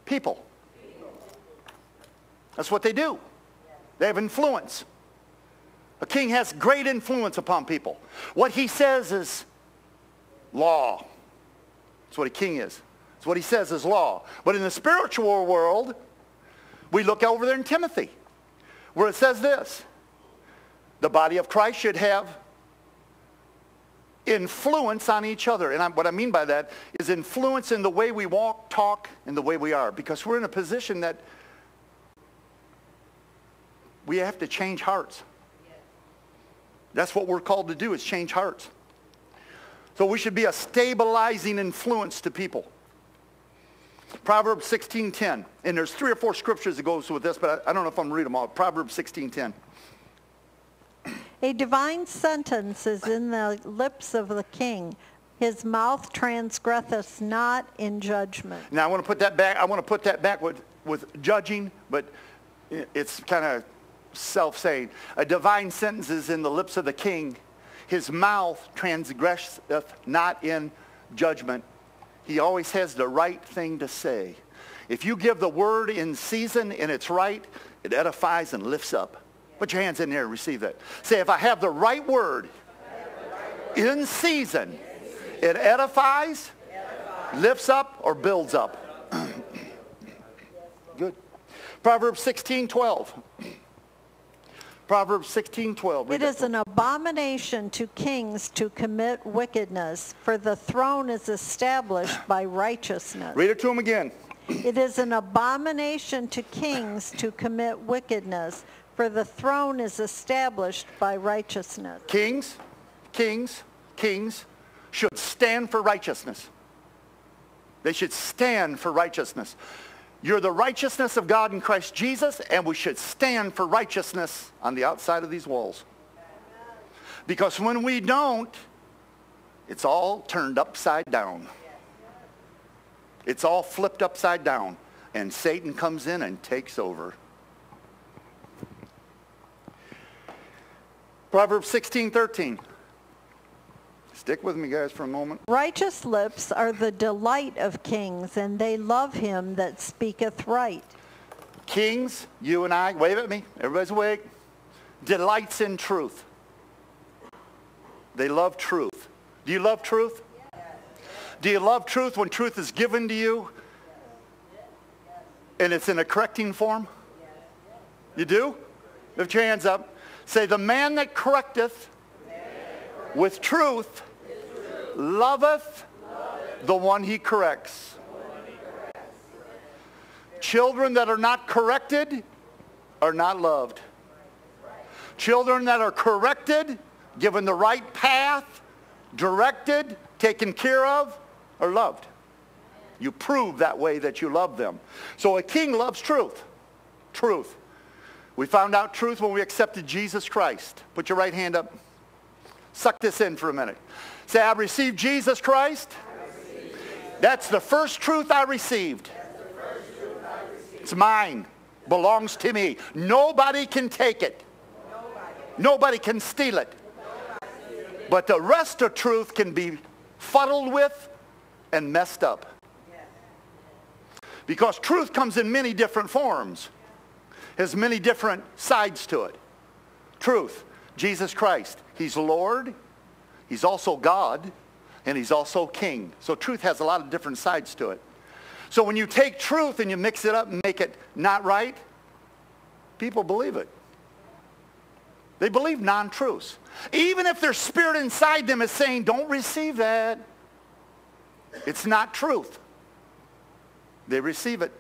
people. That's what they do. They have influence. A king has great influence upon people. What he says is law. That's what a king is. That's what he says is law. But in the spiritual world, we look over there in Timothy, where it says this. The body of Christ should have influence on each other. And I, what I mean by that is influence in the way we walk, talk, and the way we are. Because we're in a position that we have to change hearts. That's what we're called to do is change hearts. So we should be a stabilizing influence to people. Proverbs 16.10. And there's three or four scriptures that goes with this, but I, I don't know if I'm going to read them all. Proverbs 16.10. A divine sentence is in the lips of the king. His mouth transgresseth not in judgment. Now I want to put that back. I want to put that back with, with judging, but it's kind of self-saying. A divine sentence is in the lips of the king. His mouth transgresseth not in judgment. He always has the right thing to say. If you give the word in season and it's right, it edifies and lifts up. Put your hands in there and receive that. Say, if I have the right word in season, it edifies, lifts up, or builds up. Good. Proverbs 16, 12. Proverbs 16, 12. It is an abomination to kings to commit wickedness, for the throne is established by righteousness. Read it to him again. It is an abomination to kings to commit wickedness, for the throne is established by righteousness. Kings, kings, kings should stand for righteousness. They should stand for righteousness. You're the righteousness of God in Christ Jesus, and we should stand for righteousness on the outside of these walls. Because when we don't, it's all turned upside down. It's all flipped upside down, and Satan comes in and takes over. Proverbs 16, 13. Stick with me, guys, for a moment. Righteous lips are the delight of kings, and they love him that speaketh right. Kings, you and I, wave at me, everybody's awake, delights in truth. They love truth. Do you love truth? Do you love truth when truth is given to you and it's in a correcting form? You do? Lift your hands up. Say, the man that correcteth with truth loveth the one he corrects. Children that are not corrected are not loved. Children that are corrected, given the right path, directed, taken care of, are loved. You prove that way that you love them. So a king loves truth. Truth. We found out truth when we accepted Jesus Christ. Put your right hand up. Suck this in for a minute. Say, I received Jesus Christ. That's the first truth I received. It's mine. Belongs to me. Nobody can take it. Nobody can steal it. But the rest of truth can be fuddled with and messed up. Because truth comes in many different forms. Has many different sides to it. Truth. Jesus Christ. He's Lord. He's also God. And he's also King. So truth has a lot of different sides to it. So when you take truth and you mix it up and make it not right, people believe it. They believe non-truths. Even if their spirit inside them is saying, don't receive that. It's not truth. They receive it.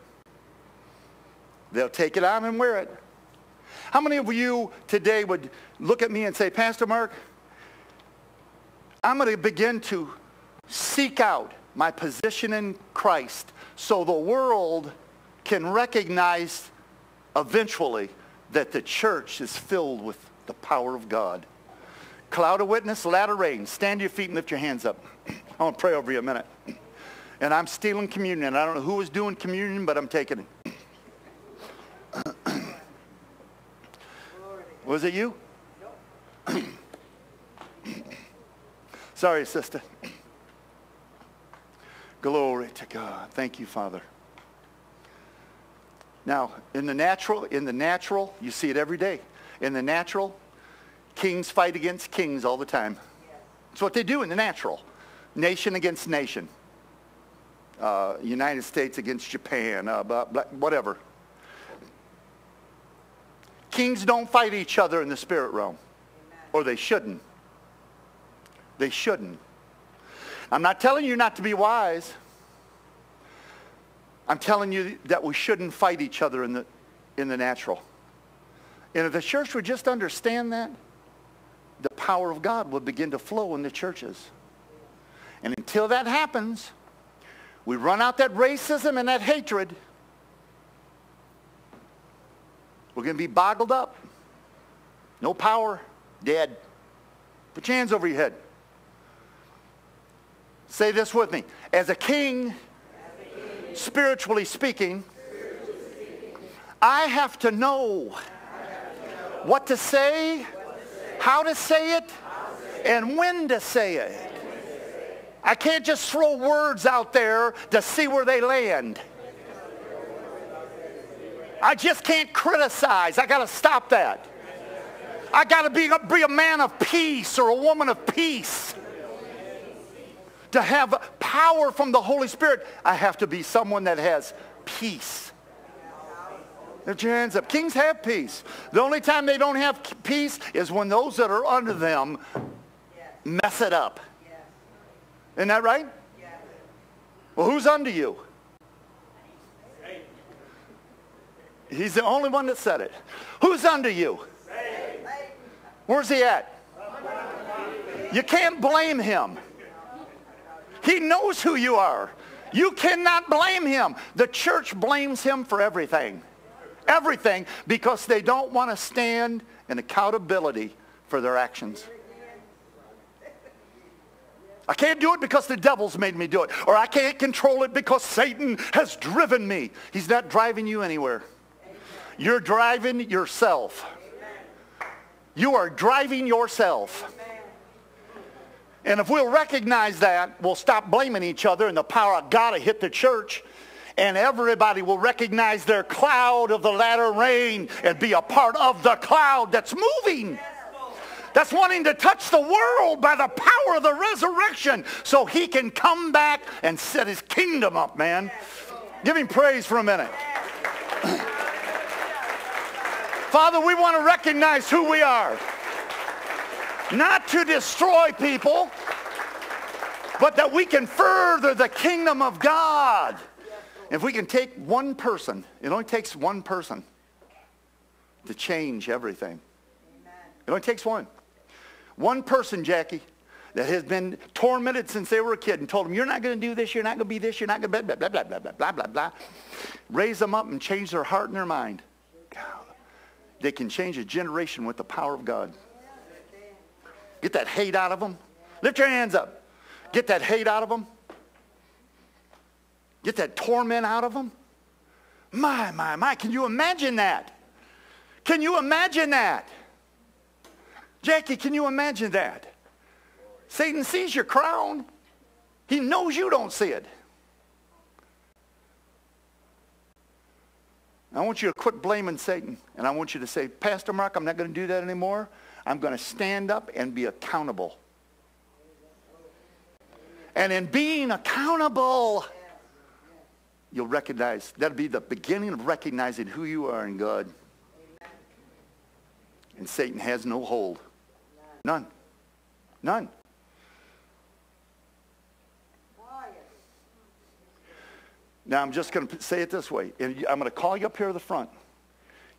They'll take it on and wear it. How many of you today would look at me and say, Pastor Mark, I'm going to begin to seek out my position in Christ so the world can recognize eventually that the church is filled with the power of God. Cloud of witness, latter rain. Stand to your feet and lift your hands up. I want to pray over you a minute. And I'm stealing communion. I don't know who was doing communion, but I'm taking it. Was it you? Sorry, sister. Glory to God. Thank you, Father. Now, in the natural, in the natural, you see it every day. In the natural, kings fight against kings all the time. It's what they do in the natural. Nation against nation. Uh, United States against Japan, uh, blah, blah, whatever. Kings don't fight each other in the spirit realm. Or they shouldn't. They shouldn't. I'm not telling you not to be wise. I'm telling you that we shouldn't fight each other in the, in the natural. And if the church would just understand that, the power of God would begin to flow in the churches. And until that happens, We run out that racism and that hatred. We're going to be boggled up. No power. Dead. Put your hands over your head. Say this with me. As a king, spiritually speaking, I have to know what to say, how to say it, and when to say it. I can't just throw words out there to see where they land. I just can't criticize. I got to stop that. I got to be, be a man of peace or a woman of peace. To have power from the Holy Spirit, I have to be someone that has peace. Lift your hands up. Kings have peace. The only time they don't have peace is when those that are under them mess it up. Isn't that right? Well, who's under you? He's the only one that said it. Who's under you? Where's he at? You can't blame him. He knows who you are. You cannot blame him. The church blames him for everything. Everything because they don't want to stand in accountability for their actions. I can't do it because the devil's made me do it. Or I can't control it because Satan has driven me. He's not driving you anywhere. You're driving yourself. You are driving yourself. And if we'll recognize that, we'll stop blaming each other and the power of God will hit the church and everybody will recognize their cloud of the latter rain and be a part of the cloud that's moving. That's wanting to touch the world by the power of the resurrection so he can come back and set his kingdom up, man. Give him praise for a minute. Father, we want to recognize who we are. Not to destroy people, but that we can further the kingdom of God. If we can take one person, it only takes one person to change everything. It only takes one. One person, Jackie, that has been tormented since they were a kid and told them, you're not going to do this, you're not going to be this, you're not going to blah, blah, blah, blah, blah, blah, blah, blah. Raise them up and change their heart and their mind. They can change a generation with the power of God. Get that hate out of them. Lift your hands up. Get that hate out of them. Get that torment out of them. My, my, my. Can you imagine that? Can you imagine that? Jackie, can you imagine that? Satan sees your crown. He knows you don't see it. I want you to quit blaming Satan. And I want you to say, Pastor Mark, I'm not going to do that anymore. I'm going to stand up and be accountable. And in being accountable, you'll recognize, that'll be the beginning of recognizing who you are in God. And Satan has no hold. None. None. Now, I'm just going to say it this way. And I'm going to call you up here to the front.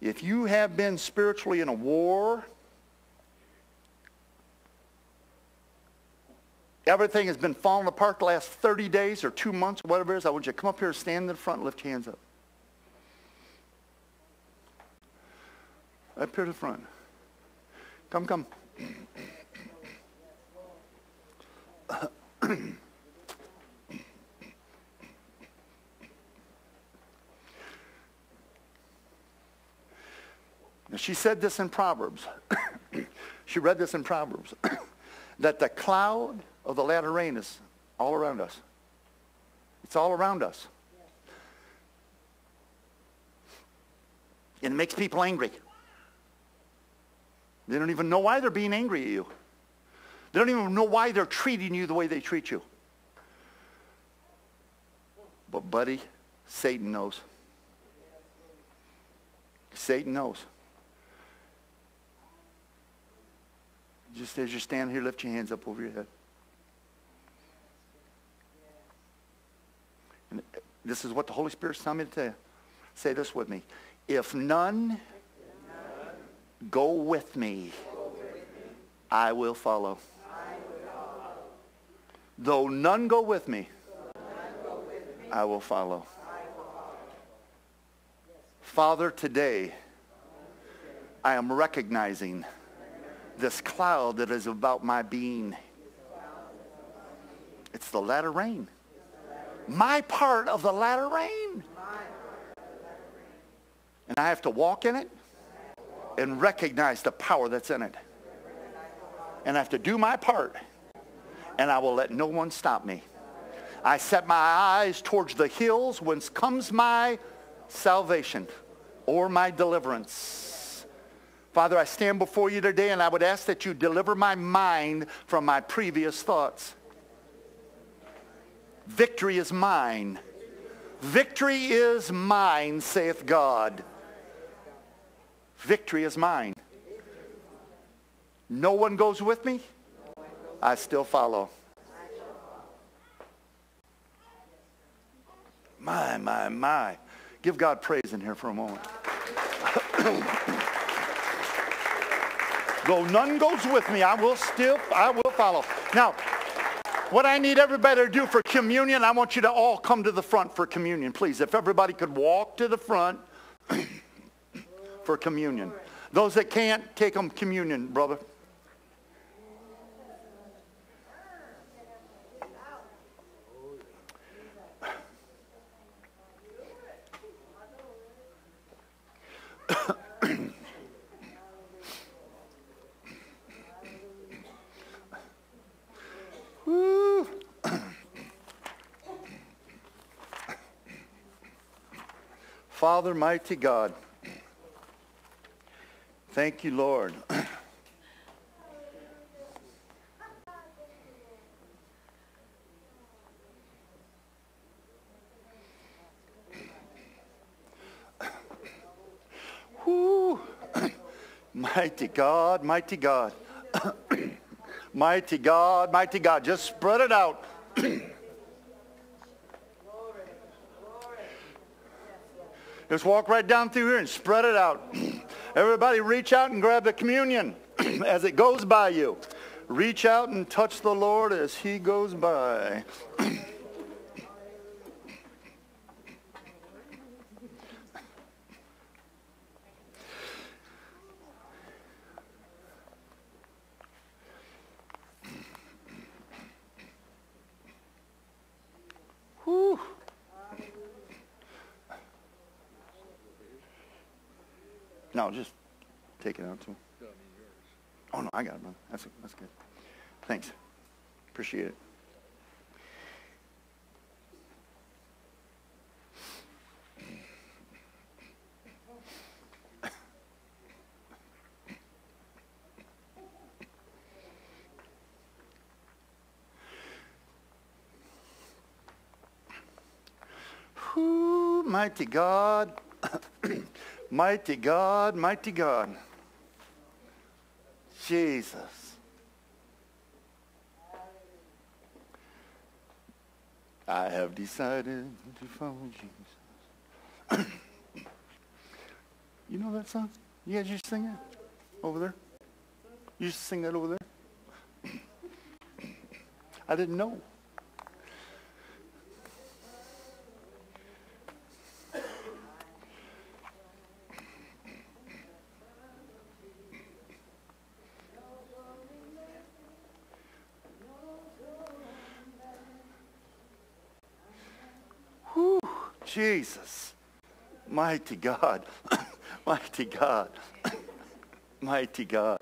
If you have been spiritually in a war, everything has been falling apart the last 30 days or two months, or whatever it is, I want you to come up here, and stand in the front, and lift your hands up. Up here to the front. Come, come. Now, she said this in Proverbs. she read this in Proverbs. that the cloud of the latter rain is all around us. It's all around us. And it makes people angry. They don't even know why they're being angry at you. They don't even know why they're treating you the way they treat you. But buddy, Satan knows. Satan knows. Just as you're standing here, lift your hands up over your head. And this is what the Holy Spirit's telling me to tell you. Say this with me. If none go with me, I will follow. Though none go with me, I will follow. Father, today I am recognizing this cloud that is about my being. It's the latter rain. My part of the latter rain. And I have to walk in it and recognize the power that's in it. And I have to do my part. And I will let no one stop me. I set my eyes towards the hills whence comes my salvation or my deliverance. Father, I stand before you today and I would ask that you deliver my mind from my previous thoughts. Victory is mine. Victory is mine, saith God. Victory is mine. No one goes with me. I still follow. My, my, my. Give God praise in here for a moment. Though none goes with me, I will still, I will follow. Now, what I need everybody to do for communion, I want you to all come to the front for communion, please. If everybody could walk to the front for communion. Those that can't, take them communion, brother. Woo. Father, mighty God, thank you, Lord. Woo. Mighty God, mighty God. mighty God, mighty God. Just spread it out. Just walk right down through here and spread it out. Everybody reach out and grab the communion as it goes by you. Reach out and touch the Lord as he goes by. Whew. No, just take it out too. Oh no, I got it, man. That's that's good. Thanks. Appreciate it. Whew, mighty God. Mighty God, mighty God. Jesus. I have decided to follow Jesus. you know that song? You guys used to sing that over there? You used to sing that over there? I didn't know. Whew, Jesus. Mighty God. Mighty God. Mighty God.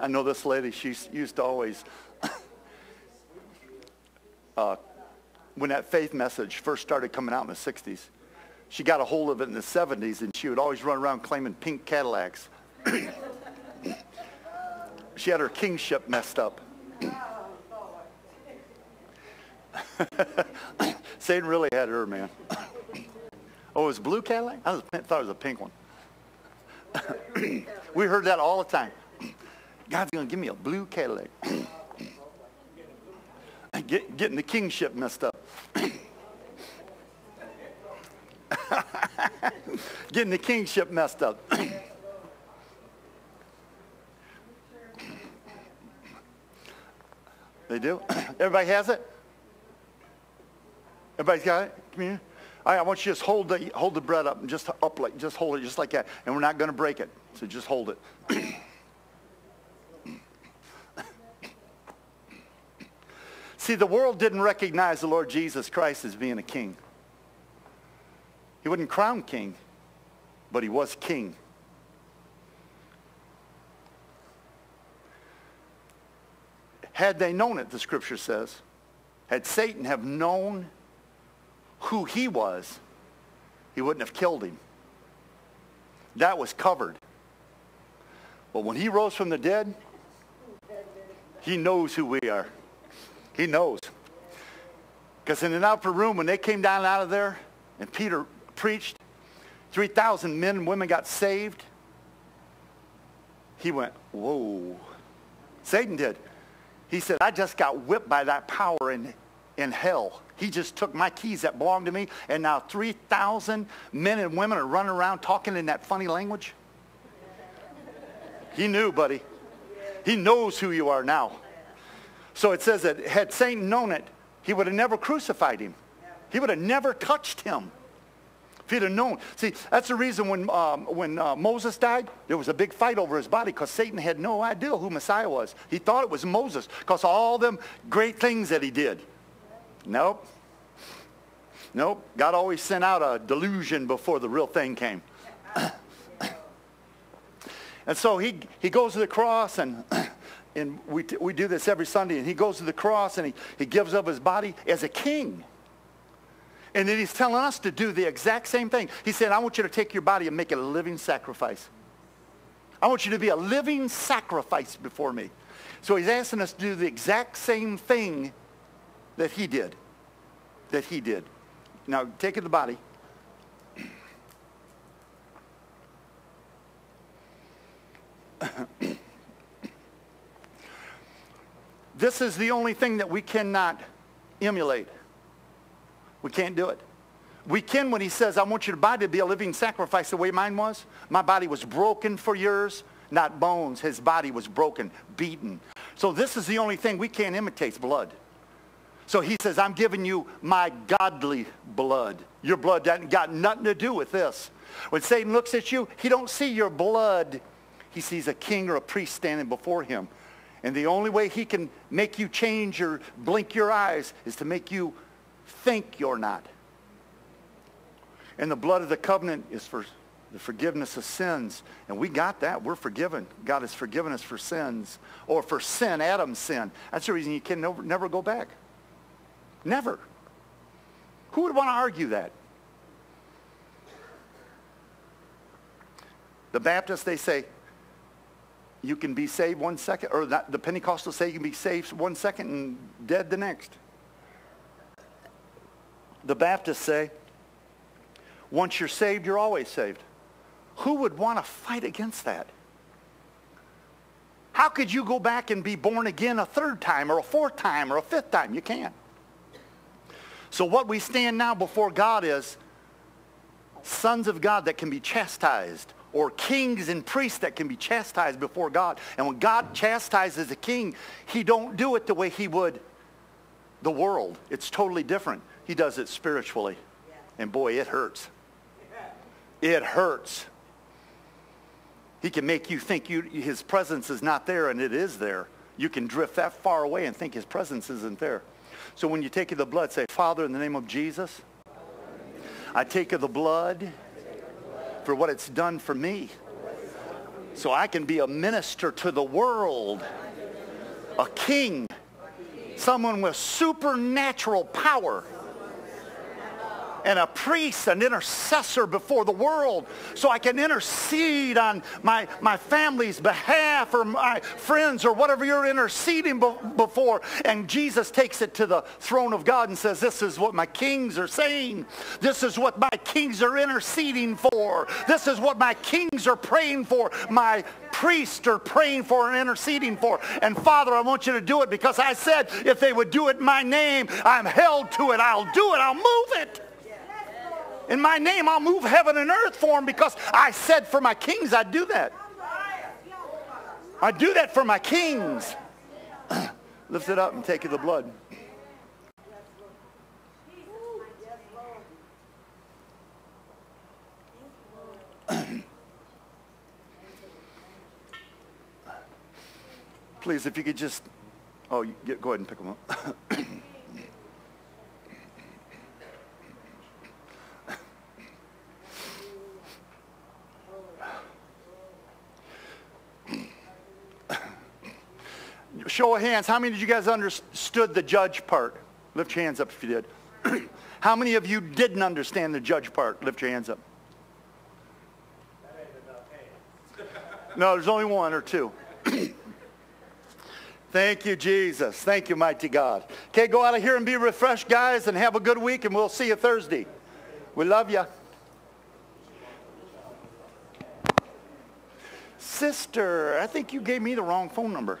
I know this lady, she used to always, uh, when that faith message first started coming out in the 60s, she got a hold of it in the 70s and she would always run around claiming pink Cadillacs. she had her kingship messed up. Satan really had her, man. oh, it was blue Cadillac? I was, thought it was a pink one. we heard that all the time. God's going to give me a blue Cadillac. Get, getting the kingship messed up. getting the kingship messed up. they do? Everybody has it? Everybody's got it? Come here. All right, I want you to just hold the, hold the bread up and just up like, just hold it just like that. And we're not going to break it. So just hold it. See, the world didn't recognize the Lord Jesus Christ as being a king. He wasn't crowned king, but he was king. Had they known it, the scripture says, had Satan have known who he was, he wouldn't have killed him. That was covered. But when he rose from the dead, he knows who we are. He knows. Because in an upper room, when they came down out of there and Peter preached, 3,000 men and women got saved. He went, whoa. Satan did. He said, I just got whipped by that power in, in hell. He just took my keys that belonged to me, and now 3,000 men and women are running around talking in that funny language. He knew, buddy. He knows who you are now. So it says that had Satan known it, he would have never crucified him. He would have never touched him. If he'd have known. See, that's the reason when, um, when uh, Moses died, there was a big fight over his body because Satan had no idea who Messiah was. He thought it was Moses because all them great things that he did. Nope. Nope. God always sent out a delusion before the real thing came. and so he, he goes to the cross and and we, we do this every Sunday, and he goes to the cross and he, he gives up his body as a king. And then he's telling us to do the exact same thing. He said, I want you to take your body and make it a living sacrifice. I want you to be a living sacrifice before me. So he's asking us to do the exact same thing that he did. That he did. Now, take the body. This is the only thing that we cannot emulate. We can't do it. We can when he says, I want your body to be a living sacrifice the way mine was. My body was broken for yours, not bones. His body was broken, beaten. So this is the only thing we can't imitate, blood. So he says, I'm giving you my godly blood. Your blood that got nothing to do with this. When Satan looks at you, he don't see your blood. He sees a king or a priest standing before him. And the only way he can make you change or blink your eyes is to make you think you're not. And the blood of the covenant is for the forgiveness of sins. And we got that. We're forgiven. God has forgiven us for sins. Or for sin, Adam's sin. That's the reason you can never, never go back. Never. Who would want to argue that? The Baptists, they say, you can be saved one second, or that, the Pentecostals say you can be saved one second and dead the next. The Baptists say, once you're saved, you're always saved. Who would want to fight against that? How could you go back and be born again a third time or a fourth time or a fifth time? You can't. So what we stand now before God is sons of God that can be chastised or kings and priests that can be chastised before God. And when God chastises a king, he don't do it the way he would the world. It's totally different. He does it spiritually. And boy, it hurts. It hurts. He can make you think you, his presence is not there, and it is there. You can drift that far away and think his presence isn't there. So when you take of the blood, say, Father, in the name of Jesus, I take of the blood for what it's done for me. So I can be a minister to the world, a king, someone with supernatural power and a priest, an intercessor before the world so I can intercede on my, my family's behalf or my friends or whatever you're interceding be- before. And Jesus takes it to the throne of God and says, this is what my kings are saying. This is what my kings are interceding for. This is what my kings are praying for. My priests are praying for and interceding for. And Father, I want you to do it because I said if they would do it in my name, I'm held to it. I'll do it. I'll move it. In my name, I'll move heaven and earth for them because I said for my kings I'd do that. I do that for my kings. Lift it up and take of the blood. Please, if you could just, oh, go ahead and pick them up. Show of hands, how many of you guys understood the judge part? Lift your hands up if you did. how many of you didn't understand the judge part? Lift your hands up. No, there's only one or two. Thank you, Jesus. Thank you, mighty God. Okay, go out of here and be refreshed, guys, and have a good week, and we'll see you Thursday. We love you. Sister, I think you gave me the wrong phone number.